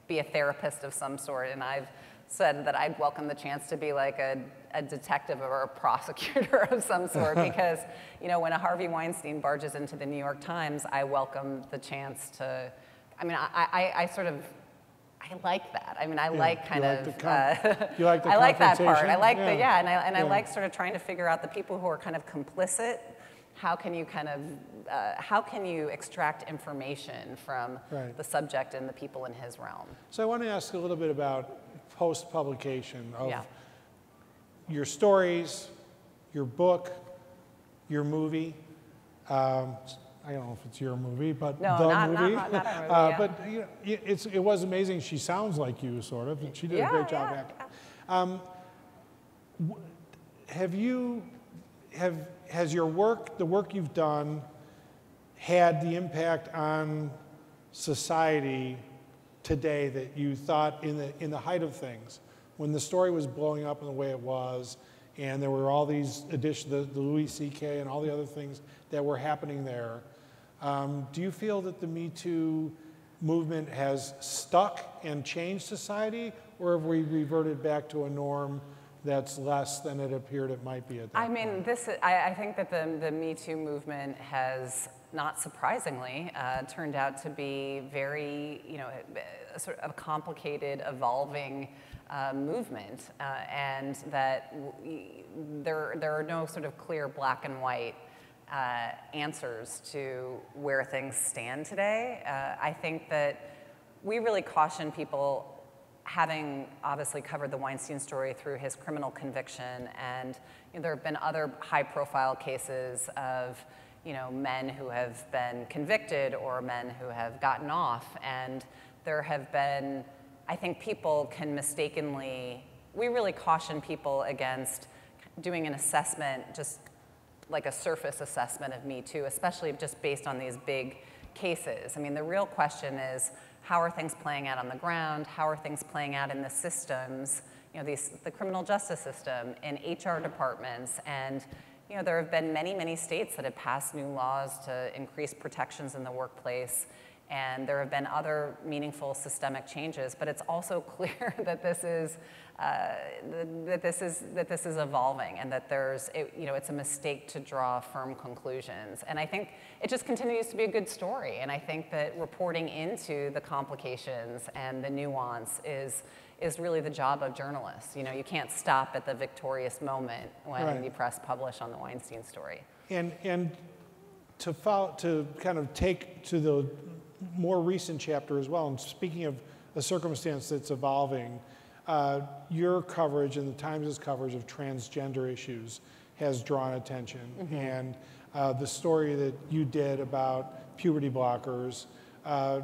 be a therapist of some sort. And I've said that I'd welcome the chance to be like a, a detective or a prosecutor of some sort because, you know, when a Harvey Weinstein barges into the New York Times, I welcome the chance to, I mean, I, I, I sort of I like that. I mean, I yeah, like kind like of. Uh, you like the I like that part. I like yeah. the yeah, and I and yeah. I like sort of trying to figure out the people who are kind of complicit. How can you kind of uh, how can you extract information from right. the subject and the people in his realm? So I want to ask a little bit about post publication of your stories, your book, your movie. Um, I don't know if it's your movie, but no, the not, movie. Not, not, movie uh, yeah. But you know, it's, it was amazing. She sounds like you, sort of. She did yeah, a great job yeah, acting. Um, have you, have, has your work, the work you've done, had the impact on society today that you thought in the, in the height of things? When the story was blowing up in the way it was, and there were all these additions, the, the Louis C.K. and all the other things that were happening there, um, do you feel that the Me Too movement has stuck and changed society, or have we reverted back to a norm that's less than it appeared it might be at that I mean, point? this, I, I, think that the, the Me Too movement has, not surprisingly, uh, turned out to be very, you know, a, a sort of a complicated, evolving uh, movement, uh, and that there, there are no sort of clear black and white uh, answers to where things stand today. Uh, I think that we really caution people having obviously covered the Weinstein story through his criminal conviction, and you know, there have been other high-profile cases of you know, men who have been convicted or men who have gotten off, and there have been, I think people can mistakenly, we really caution people against doing an assessment, just like a surface assessment of Me Too, especially just based on these big cases. I mean, the real question is, how are things playing out on the ground? How are things playing out in the systems? You know, these, the criminal justice system, in HR departments, and you know, there have been many, many states that have passed new laws to increase protections in the workplace, and there have been other meaningful systemic changes, but it's also clear that this is uh, that this is that this is evolving and that there's it, you know it's a mistake to draw firm conclusions and I think it just continues to be a good story and I think that reporting into the complications and the nuance is is really the job of journalists. You know, you can't stop at the victorious moment when right. the press publish on the Weinstein story. And and to follow, to kind of take to the more recent chapter as well. And speaking of a circumstance that's evolving, uh, your coverage and the Times' coverage of transgender issues has drawn attention. Mm-hmm. And uh, the story that you did about puberty blockers uh,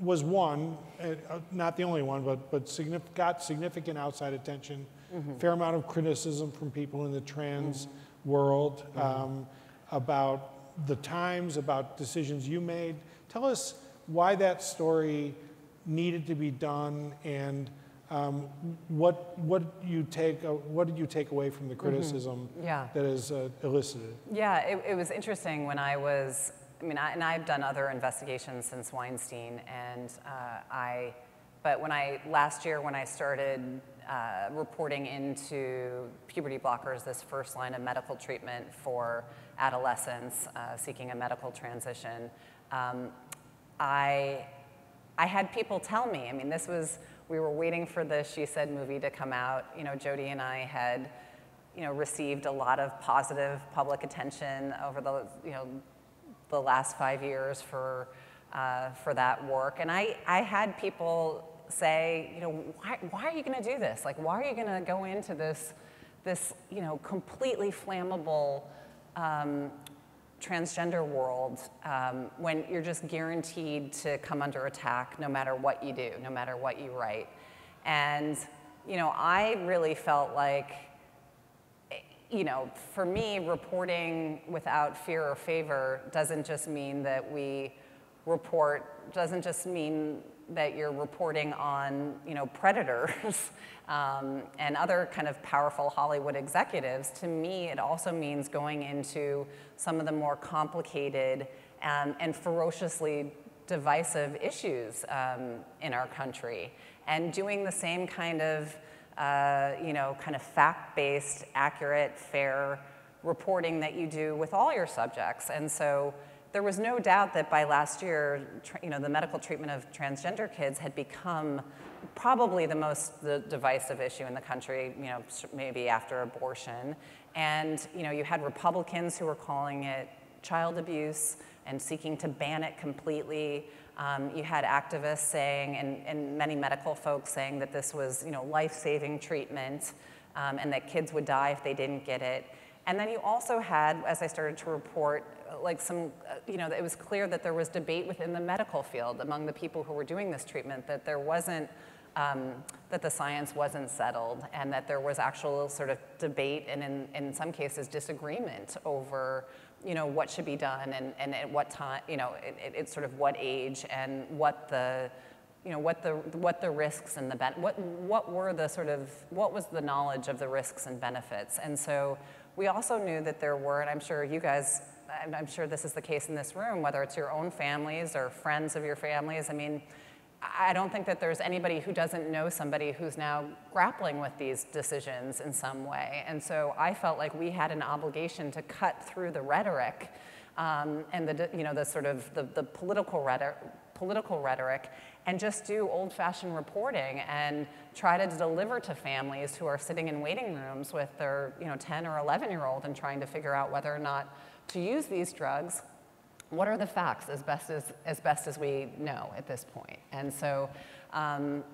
was one, uh, not the only one, but, but signif- got significant outside attention, mm-hmm. fair amount of criticism from people in the trans mm-hmm. world mm-hmm. um, about the times, about decisions you made. Tell us why that story needed to be done and um, what, what, you take, uh, what did you take away from the mm-hmm. criticism mm-hmm. yeah. that is uh, elicited? Yeah, it, it was interesting when I was I mean, I, and I've done other investigations since Weinstein, and uh, I, but when I, last year when I started uh, reporting into puberty blockers, this first line of medical treatment for adolescents uh, seeking a medical transition, um, I, I had people tell me, I mean, this was, we were waiting for the She Said movie to come out. You know, Jodi and I had, you know, received a lot of positive public attention over the, you know, the last five years for, uh, for that work. And I, I had people say, you know, why, why are you going to do this? Like, why are you going to go into this, this, you know, completely flammable um, transgender world um, when you're just guaranteed to come under attack no matter what you do, no matter what you write. And, you know, I really felt like you know, for me, reporting without fear or favor doesn't just mean that we report, doesn't just mean that you're reporting on, you know, predators um, and other kind of powerful Hollywood executives. To me, it also means going into some of the more complicated and, and ferociously divisive issues um, in our country and doing the same kind of uh, you know, kind of fact-based, accurate, fair reporting that you do with all your subjects. And so there was no doubt that by last year, you know, the medical treatment of transgender kids had become probably the most the divisive issue in the country, you know, maybe after abortion. And, you know, you had Republicans who were calling it child abuse and seeking to ban it completely. Um, you had activists saying, and, and, many medical folks saying that this was, you know, life-saving treatment, um, and that kids would die if they didn't get it. And then you also had, as I started to report, like some, uh, you know, it was clear that there was debate within the medical field among the people who were doing this treatment that there wasn't, um, that the science wasn't settled, and that there was actual sort of debate and in, in some cases disagreement over you know, what should be done and, and at what time, you know, it, it's sort of what age and what the, you know, what the, what the risks and the, ben- what, what were the sort of, what was the knowledge of the risks and benefits? And so we also knew that there were, and I'm sure you guys, I'm sure this is the case in this room, whether it's your own families or friends of your families, I mean, I don't think that there's anybody who doesn't know somebody who's now grappling with these decisions in some way. And so I felt like we had an obligation to cut through the rhetoric um, and the, you know, the sort of the, the political, rhetoric, political rhetoric and just do old-fashioned reporting and try to deliver to families who are sitting in waiting rooms with their you know, 10 or 11 year old and trying to figure out whether or not to use these drugs what are the facts as best as, as best as we know at this point? And so, um,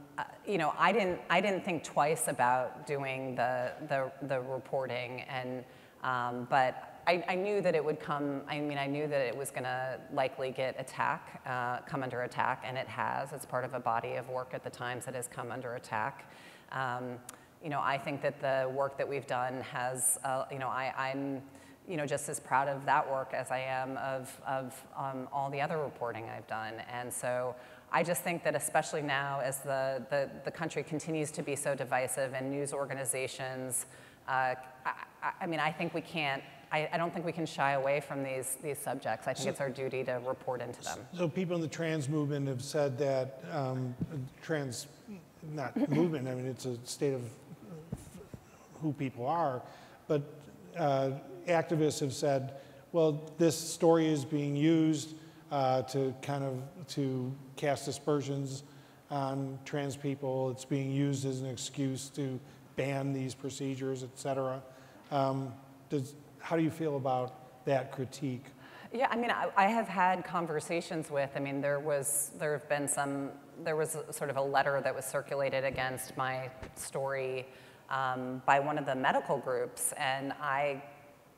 you know, I didn't, I didn't think twice about doing the, the, the reporting, and, um, but I, I, knew that it would come, I mean, I knew that it was gonna likely get attack, uh, come under attack, and it has. It's part of a body of work at the Times that has come under attack. Um, you know, I think that the work that we've done has, uh, you know, I, I'm, you know, just as proud of that work as I am of, of um, all the other reporting I've done. And so I just think that especially now as the, the, the country continues to be so divisive and news organizations, uh, I, I, mean, I think we can't, I, I, don't think we can shy away from these, these subjects. I think so, it's our duty to report into them. So people in the trans movement have said that um, trans, not movement, I mean, it's a state of who people are, but uh, activists have said, well, this story is being used uh, to kind of to cast aspersions on trans people. It's being used as an excuse to ban these procedures, et cetera. Um, does, how do you feel about that critique? Yeah, I mean, I, I, have had conversations with, I mean, there was, there have been some, there was a, sort of a letter that was circulated against my story um, by one of the medical groups, and I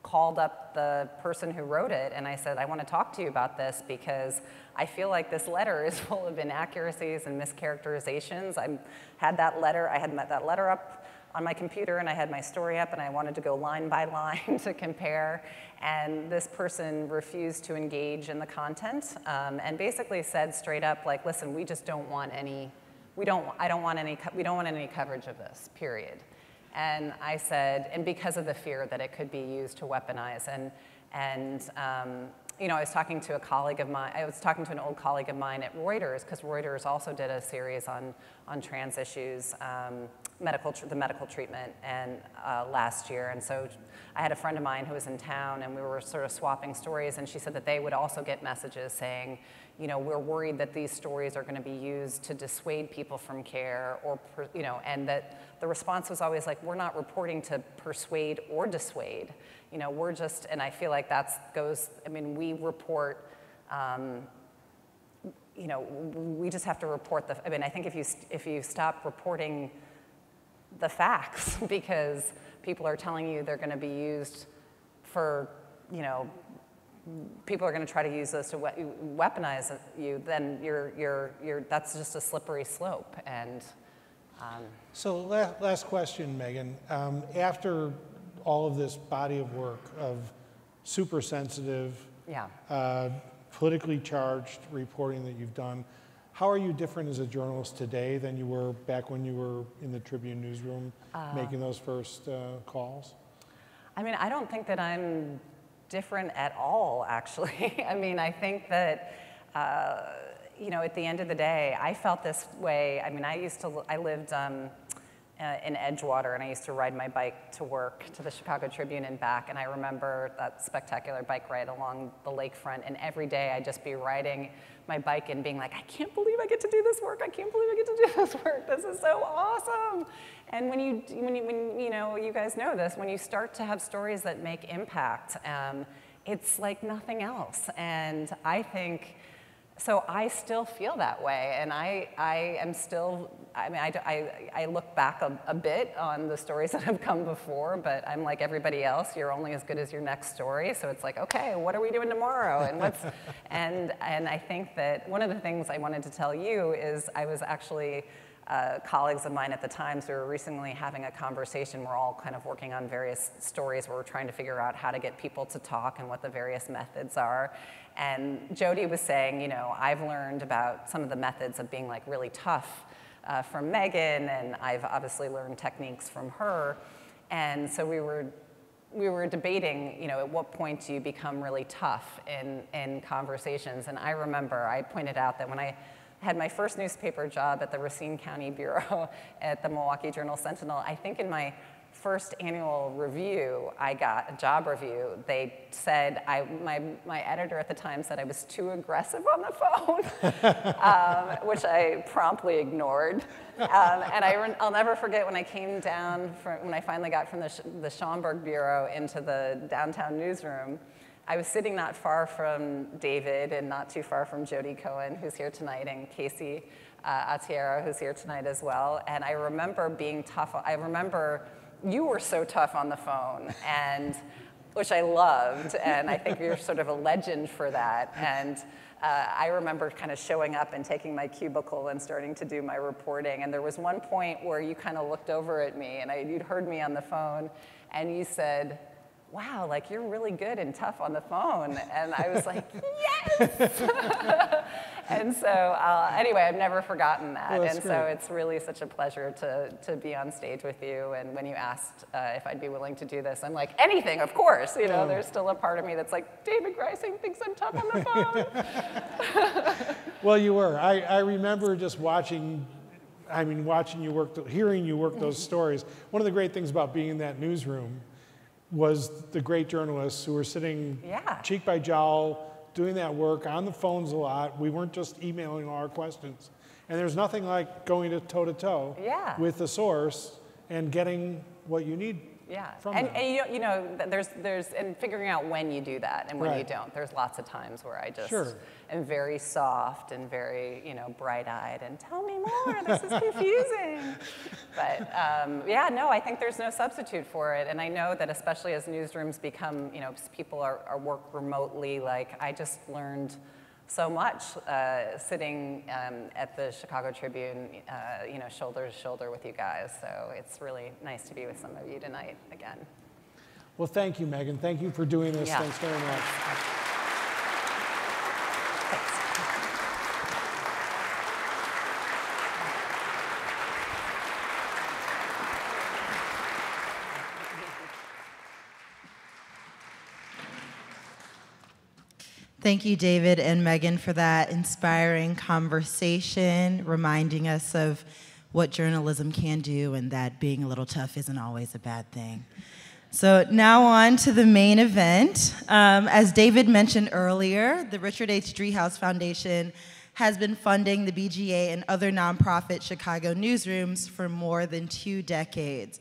called up the person who wrote it and I said, I want to talk to you about this because I feel like this letter is full of inaccuracies and mischaracterizations. I had that letter, I had met that letter up on my computer and I had my story up and I wanted to go line by line to compare. And this person refused to engage in the content um, and basically said straight up, like, listen, we just don't want any, we don't, I don't want any, we don't want any coverage of this, period. And I said, and because of the fear that it could be used to weaponize. And, and um, you know, I was talking to a colleague of mine, I was talking to an old colleague of mine at Reuters, because Reuters also did a series on, on trans issues, um, medical, the medical treatment, and uh, last year. And so I had a friend of mine who was in town, and we were sort of swapping stories, and she said that they would also get messages saying, you know, we're worried that these stories are going to be used to dissuade people from care, or, you know, and that the response was always like, we're not reporting to persuade or dissuade. You know, we're just, and I feel like that goes, I mean, we report, um, you know, we just have to report the, I mean, I think if you, if you stop reporting the facts because people are telling you they're going to be used for, you know, people are going to try to use this to weaponize you, then you're, you're, you're, that's just a slippery slope. And um, so last, last question, Megan. Um, after all of this body of work of super sensitive, yeah. uh, politically charged reporting that you've done, how are you different as a journalist today than you were back when you were in the Tribune newsroom uh, making those first uh, calls? I mean, I don't think that I'm different at all, actually. I mean, I think that uh, you know, at the end of the day, I felt this way. I mean, I used to, I lived um, uh, in Edgewater and I used to ride my bike to work to the Chicago Tribune and back. And I remember that spectacular bike ride along the lakefront. And every day I'd just be riding my bike and being like, I can't believe I get to do this work. I can't believe I get to do this work. This is so awesome. And when you, when you, when, you know, you guys know this, when you start to have stories that make impact, um, it's like nothing else. And I think, so I still feel that way, and I, I am still, I mean, I, I, I look back a, a, bit on the stories that have come before, but I'm like everybody else, you're only as good as your next story, so it's like, okay, what are we doing tomorrow, and what's, and, and I think that one of the things I wanted to tell you is I was actually, uh, colleagues of mine at the Times we were recently having a conversation. We're all kind of working on various stories where we're trying to figure out how to get people to talk and what the various methods are. And Jodi was saying, you know, I've learned about some of the methods of being like really tough uh, from Megan, and I've obviously learned techniques from her. And so we were we were debating, you know, at what point do you become really tough in, in conversations? And I remember I pointed out that when I had my first newspaper job at the Racine County Bureau at the Milwaukee Journal Sentinel, I think in my first annual review, I got a job review. They said, I, my, my editor at the time said I was too aggressive on the phone, um, which I promptly ignored. Um, and I, will never forget when I came down, from, when I finally got from the, the Schaumburg Bureau into the downtown newsroom, I was sitting not far from David and not too far from Jodi Cohen, who's here tonight, and Casey uh, Atiera, who's here tonight as well. And I remember being tough. I remember you were so tough on the phone, and which I loved, and I think you're sort of a legend for that. And uh, I remember kind of showing up and taking my cubicle and starting to do my reporting. And there was one point where you kind of looked over at me, and I, you'd heard me on the phone, and you said, wow, like you're really good and tough on the phone. And I was like, yes! and so, uh, anyway, I've never forgotten that. Well, and great. so it's really such a pleasure to, to be on stage with you. And when you asked uh, if I'd be willing to do this, I'm like, anything, of course. You know, Oh. there's still a part of me that's like, David Greising thinks I'm tough on the phone. Well, you were. I, I remember just watching, I mean, watching you work, hearing you work those stories. One of the great things about being in that newsroom was the great journalists who were sitting Yeah. cheek by jowl, doing that work on the phones a lot. We weren't just emailing all our questions. And there's nothing like going to toe to toe Yeah. with the source and getting what you need Yeah, from and, them. and you know, you know, there's, there's, and figuring out when you do that and when you don't. There's lots of times where I just Sure. Am very soft and very, you know, bright-eyed and tell me more. This is confusing. but um, yeah, no, I think there's no substitute for it. And I know that especially as newsrooms become, you know, people are, are work remotely. Like I just learned so much uh, sitting um, at the Chicago Tribune, uh, you know, shoulder to shoulder with you guys. So it's really nice to be with some of you tonight again. Well, thank you, Megan. Thank you for doing this. Yeah. Thanks very much. Thank you, David and Megan, for that inspiring conversation, reminding us of what journalism can do and that being a little tough isn't always a bad thing. So, now on to the main event. Um, as David mentioned earlier, the Richard H. Driehaus Foundation has been funding the BGA and other nonprofit Chicago newsrooms for more than two decades.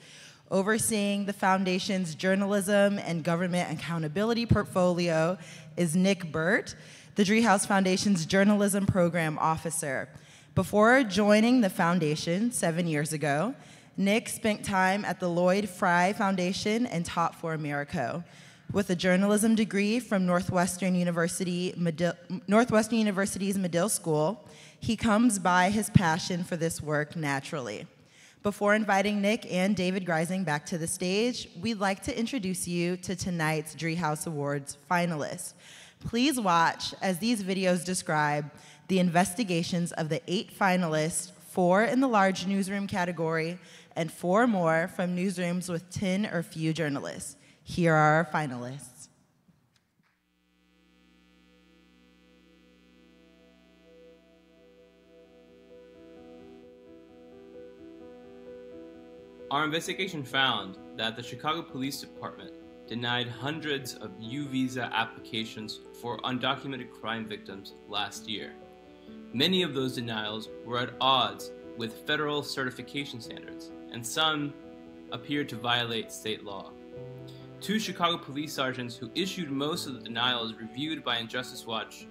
Overseeing the foundation's journalism and government accountability portfolio is Nick Burt, the Driehaus Foundation's journalism program officer. Before joining the foundation seven years ago, Nick spent time at the Lloyd Fry Foundation and taught for Americo. With a journalism degree from Northwestern University, Medill, Northwestern University's Medill School, he comes by his passion for this work naturally. Before inviting Nick and David Greising back to the stage, we'd like to introduce you to tonight's Driehaus Awards finalists. Please watch as these videos describe the investigations of the eight finalists, four in the large newsroom category, and four more from newsrooms with 10 or few journalists. Here are our finalists. Our investigation found that the Chicago Police Department denied hundreds of U visa applications for undocumented crime victims last year. Many of those denials were at odds with federal certification standards, and some appeared to violate state law. Two Chicago police sergeants who issued most of the denials reviewed by Injustice Watch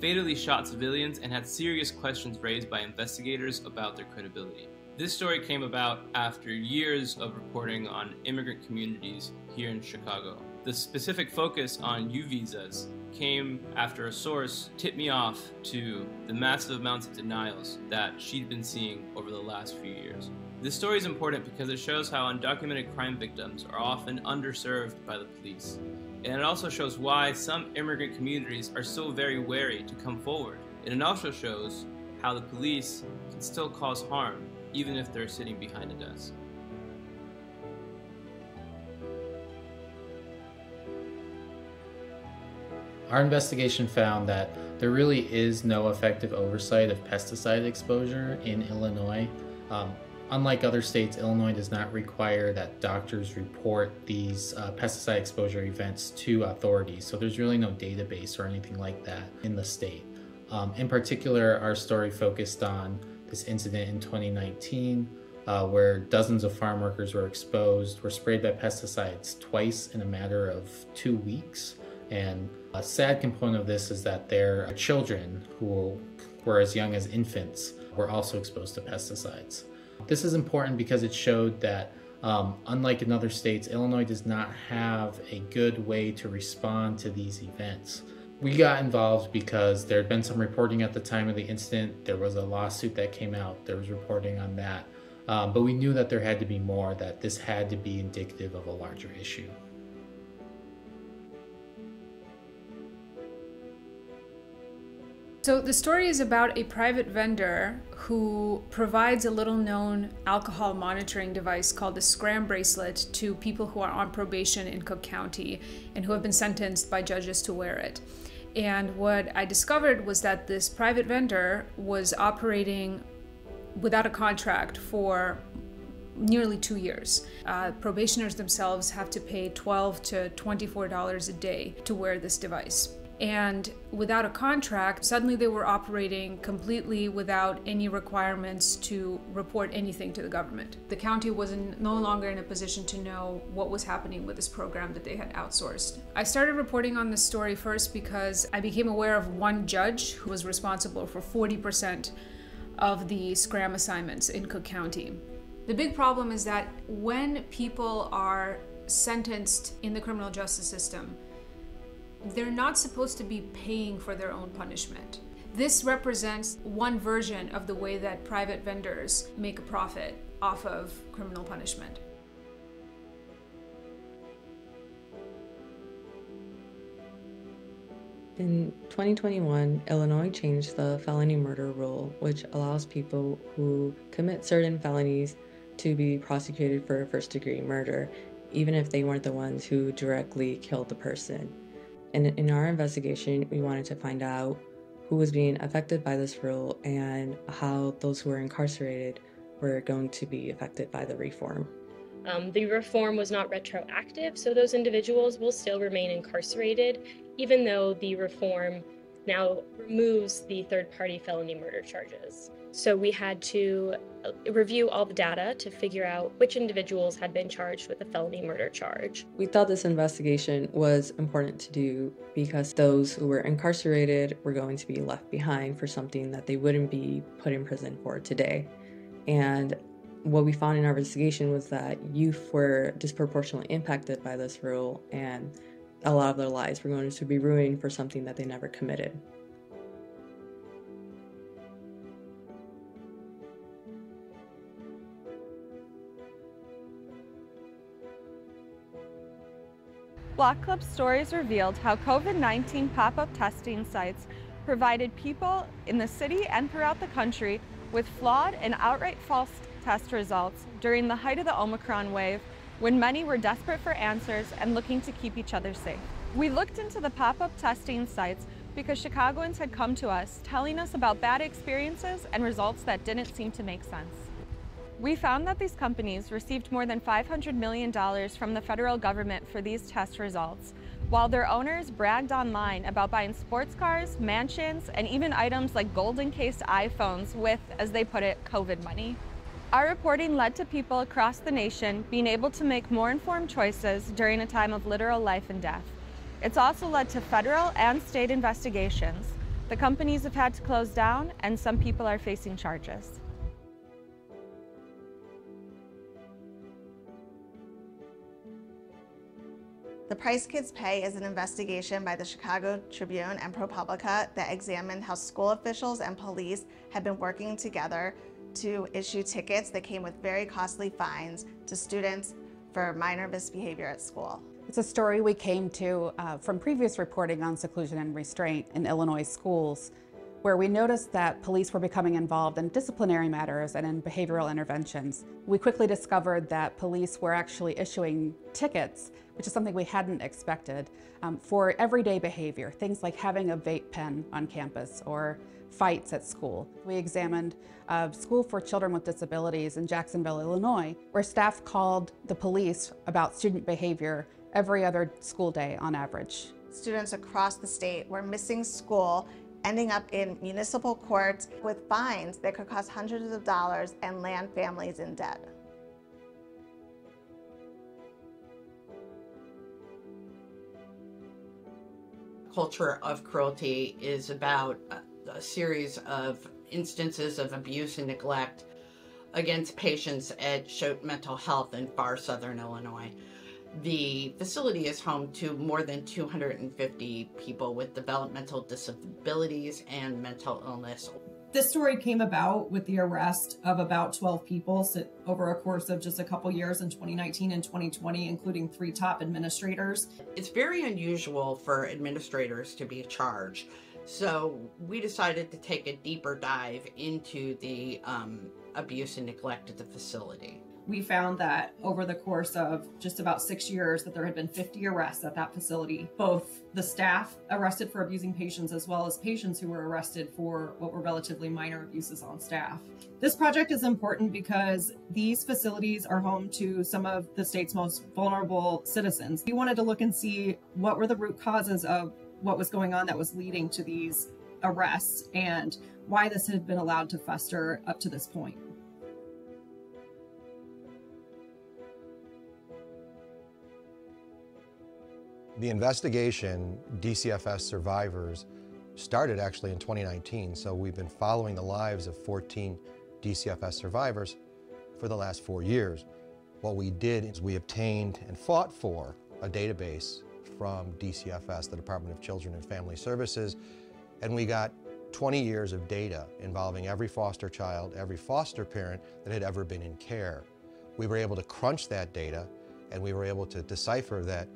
fatally shot civilians and had serious questions raised by investigators about their credibility. This story came about after years of reporting on immigrant communities here in Chicago. The specific focus on U visas came after a source tipped me off to the massive amounts of denials that she'd been seeing over the last few years. This story is important because it shows how undocumented crime victims are often underserved by the police. And it also shows why some immigrant communities are still very wary to come forward. And it also shows how the police can still cause harm even if they're sitting behind a desk. Our investigation found that there really is no effective oversight of pesticide exposure in Illinois. Um, unlike other states, Illinois does not require that doctors report these uh, pesticide exposure events to authorities, so there's really no database or anything like that in the state. Um, in particular, our story focused on this incident in 2019 uh, where dozens of farm workers were exposed, were sprayed by pesticides twice in a matter of two weeks. And a sad component of this is that their children who were as young as infants were also exposed to pesticides. This is important because it showed that um, unlike in other states, Illinois does not have a good way to respond to these events. We got involved because there had been some reporting at the time of the incident. There was a lawsuit that came out, there was reporting on that. Um, but we knew that there had to be more, that this had to be indicative of a larger issue. So the story is about a private vendor who provides a little known alcohol monitoring device called the Scram bracelet to people who are on probation in Cook County and who have been sentenced by judges to wear it. And what I discovered was that this private vendor was operating without a contract for nearly two years. Uh, probationers themselves have to pay 12 to $24 a day to wear this device and without a contract, suddenly they were operating completely without any requirements to report anything to the government. The county was in, no longer in a position to know what was happening with this program that they had outsourced. I started reporting on this story first because I became aware of one judge who was responsible for 40% of the scram assignments in Cook County. The big problem is that when people are sentenced in the criminal justice system, they're not supposed to be paying for their own punishment. This represents one version of the way that private vendors make a profit off of criminal punishment. In 2021, Illinois changed the felony murder rule, which allows people who commit certain felonies to be prosecuted for first degree murder, even if they weren't the ones who directly killed the person. And in our investigation, we wanted to find out who was being affected by this rule and how those who were incarcerated were going to be affected by the reform. Um, the reform was not retroactive, so those individuals will still remain incarcerated, even though the reform now removes the third party felony murder charges. So we had to uh, review all the data to figure out which individuals had been charged with a felony murder charge. We thought this investigation was important to do because those who were incarcerated were going to be left behind for something that they wouldn't be put in prison for today. And what we found in our investigation was that youth were disproportionately impacted by this rule and a lot of their lives were going to be ruined for something that they never committed. Block Club Stories revealed how COVID 19 pop up testing sites provided people in the city and throughout the country with flawed and outright false test results during the height of the Omicron wave when many were desperate for answers and looking to keep each other safe. We looked into the pop up testing sites because Chicagoans had come to us telling us about bad experiences and results that didn't seem to make sense. We found that these companies received more than $500 million from the federal government for these test results, while their owners bragged online about buying sports cars, mansions, and even items like gold encased iPhones with, as they put it, COVID money. Our reporting led to people across the nation being able to make more informed choices during a time of literal life and death. It's also led to federal and state investigations. The companies have had to close down, and some people are facing charges. The Price Kids Pay is an investigation by the Chicago Tribune and ProPublica that examined how school officials and police have been working together to issue tickets that came with very costly fines to students for minor misbehavior at school. It's a story we came to uh, from previous reporting on seclusion and restraint in Illinois schools where we noticed that police were becoming involved in disciplinary matters and in behavioral interventions. We quickly discovered that police were actually issuing tickets, which is something we hadn't expected, um, for everyday behavior, things like having a vape pen on campus or fights at school. We examined a school for children with disabilities in Jacksonville, Illinois, where staff called the police about student behavior every other school day on average. Students across the state were missing school ending up in municipal courts with fines that could cost hundreds of dollars and land families in debt. Culture of cruelty is about a series of instances of abuse and neglect against patients at Choate Mental Health in far southern Illinois. The facility is home to more than 250 people with developmental disabilities and mental illness. This story came about with the arrest of about 12 people over a course of just a couple years in 2019 and 2020, including three top administrators. It's very unusual for administrators to be charged. So we decided to take a deeper dive into the um, abuse and neglect at the facility we found that over the course of just about six years that there had been 50 arrests at that facility. Both the staff arrested for abusing patients as well as patients who were arrested for what were relatively minor abuses on staff. This project is important because these facilities are home to some of the state's most vulnerable citizens. We wanted to look and see what were the root causes of what was going on that was leading to these arrests and why this had been allowed to fester up to this point The investigation, DCFS survivors, started actually in 2019, so we've been following the lives of 14 DCFS survivors for the last four years. What we did is we obtained and fought for a database from DCFS, the Department of Children and Family Services, and we got 20 years of data involving every foster child, every foster parent that had ever been in care. We were able to crunch that data and we were able to decipher that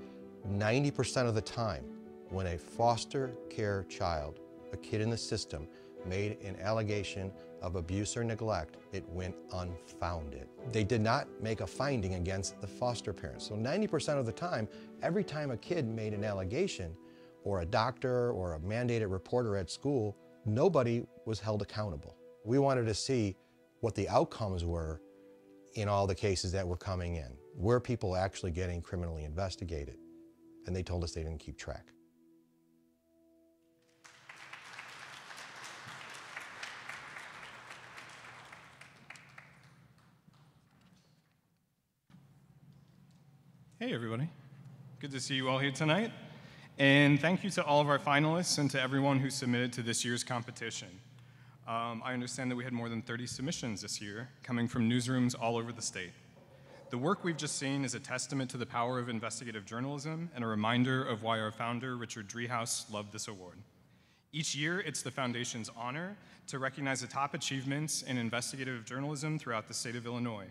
90% of the time, when a foster care child, a kid in the system, made an allegation of abuse or neglect, it went unfounded. They did not make a finding against the foster parents. So 90% of the time, every time a kid made an allegation, or a doctor or a mandated reporter at school, nobody was held accountable. We wanted to see what the outcomes were in all the cases that were coming in. Were people actually getting criminally investigated? And they told us they didn't keep track. Hey, everybody. Good to see you all here tonight. And thank you to all of our finalists and to everyone who submitted to this year's competition. Um, I understand that we had more than 30 submissions this year, coming from newsrooms all over the state. The work we've just seen is a testament to the power of investigative journalism and a reminder of why our founder, Richard Driehaus, loved this award. Each year, it's the Foundation's honor to recognize the top achievements in investigative journalism throughout the state of Illinois.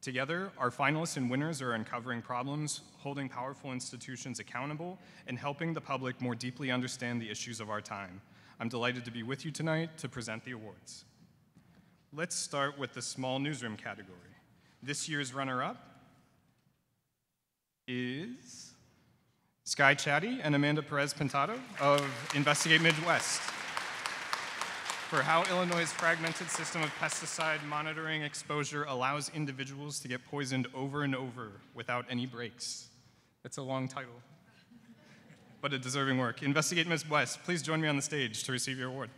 Together, our finalists and winners are uncovering problems, holding powerful institutions accountable, and helping the public more deeply understand the issues of our time. I'm delighted to be with you tonight to present the awards. Let's start with the small newsroom category. This year's runner up is Sky Chadde and Amanda Perez Pintado of Investigate Midwest for how Illinois' fragmented system of pesticide monitoring exposure allows individuals to get poisoned over and over without any breaks. It's a long title, but a deserving work. Investigate Midwest, please join me on the stage to receive your award.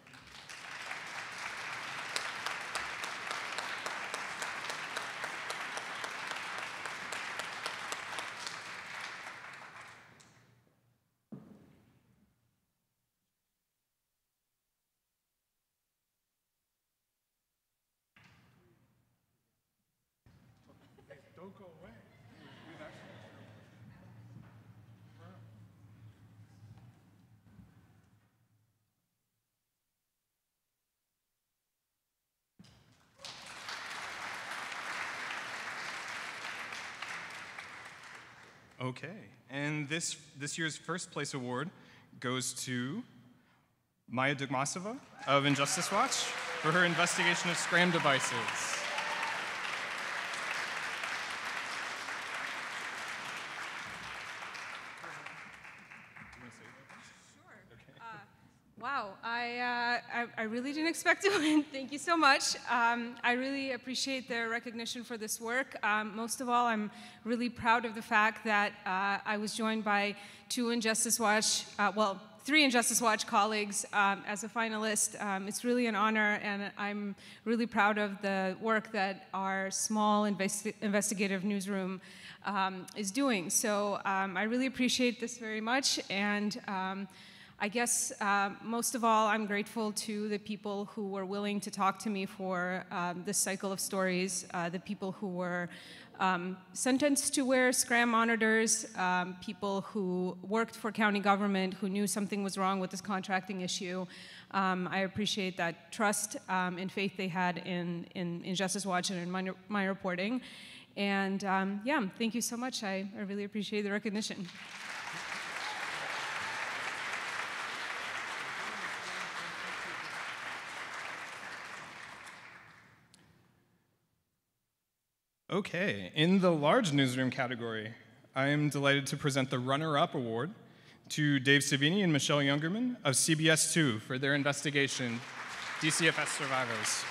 Okay, and this, this year's first place award goes to Maya Dukmasova of Injustice Watch for her investigation of scram devices. I really didn't expect to win. Thank you so much. Um, I really appreciate the recognition for this work. Um, most of all, I'm really proud of the fact that uh, I was joined by two Injustice Watch, uh, well, three Injustice Watch colleagues um, as a finalist. Um, it's really an honor, and I'm really proud of the work that our small investi investigative newsroom um, is doing. So um, I really appreciate this very much, and I guess uh, most of all, I'm grateful to the people who were willing to talk to me for um, this cycle of stories, uh, the people who were um, sentenced to wear scram monitors, um, people who worked for county government who knew something was wrong with this contracting issue. Um, I appreciate that trust um, and faith they had in, in, in Justice Watch and in my, my reporting. And yeah, thank you so much. I, I really appreciate the recognition. Okay, in the large newsroom category, I am delighted to present the runner-up award to Dave Savini and Michelle Youngerman of CBS 2 for their investigation, DCFS survivors.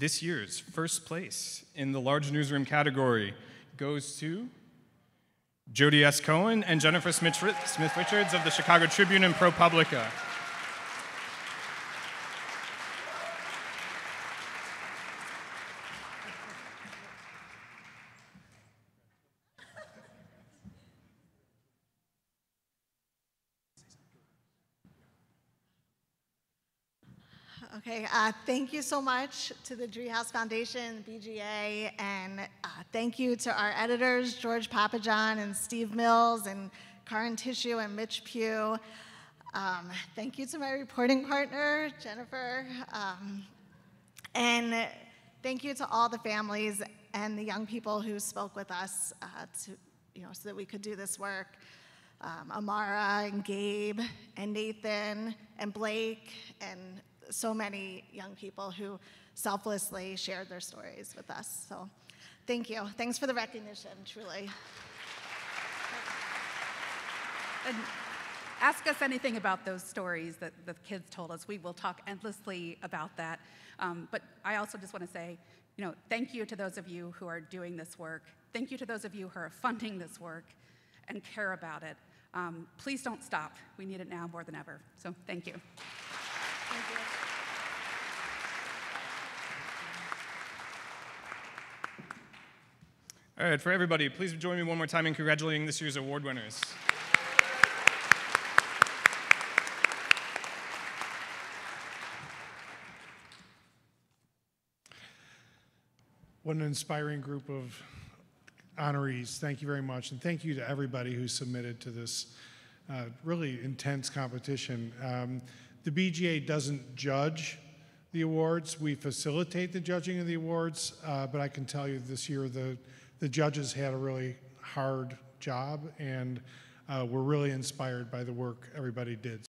This year's first place in the large newsroom category goes to Jodi S. Cohen and Jennifer Smith Richards of the Chicago Tribune and ProPublica. Okay, uh, thank you so much to the Driehaus Foundation, BGA, and uh, thank you to our editors, George Papajohn and Steve Mills, and Kaarin Tisue and Mitch Pugh. Um, thank you to my reporting partner, Jennifer. Um, and thank you to all the families and the young people who spoke with us uh, to, you know, so that we could do this work. Um, Amara and Gabe and Nathan and Blake and so many young people who selflessly shared their stories with us. So thank you. Thanks for the recognition, truly. And ask us anything about those stories that the kids told us. We will talk endlessly about that. Um, but I also just want to say, you know, thank you to those of you who are doing this work. Thank you to those of you who are funding this work and care about it. Um, please don't stop. We need it now more than ever. So thank you. Thank you. All right, for everybody, please join me one more time in congratulating this year's award winners. What an inspiring group of honorees. Thank you very much. And thank you to everybody who submitted to this uh, really intense competition. Um, the BGA doesn't judge the awards. We facilitate the judging of the awards, uh, but I can tell you this year the, the judges had a really hard job and uh, we're really inspired by the work everybody did.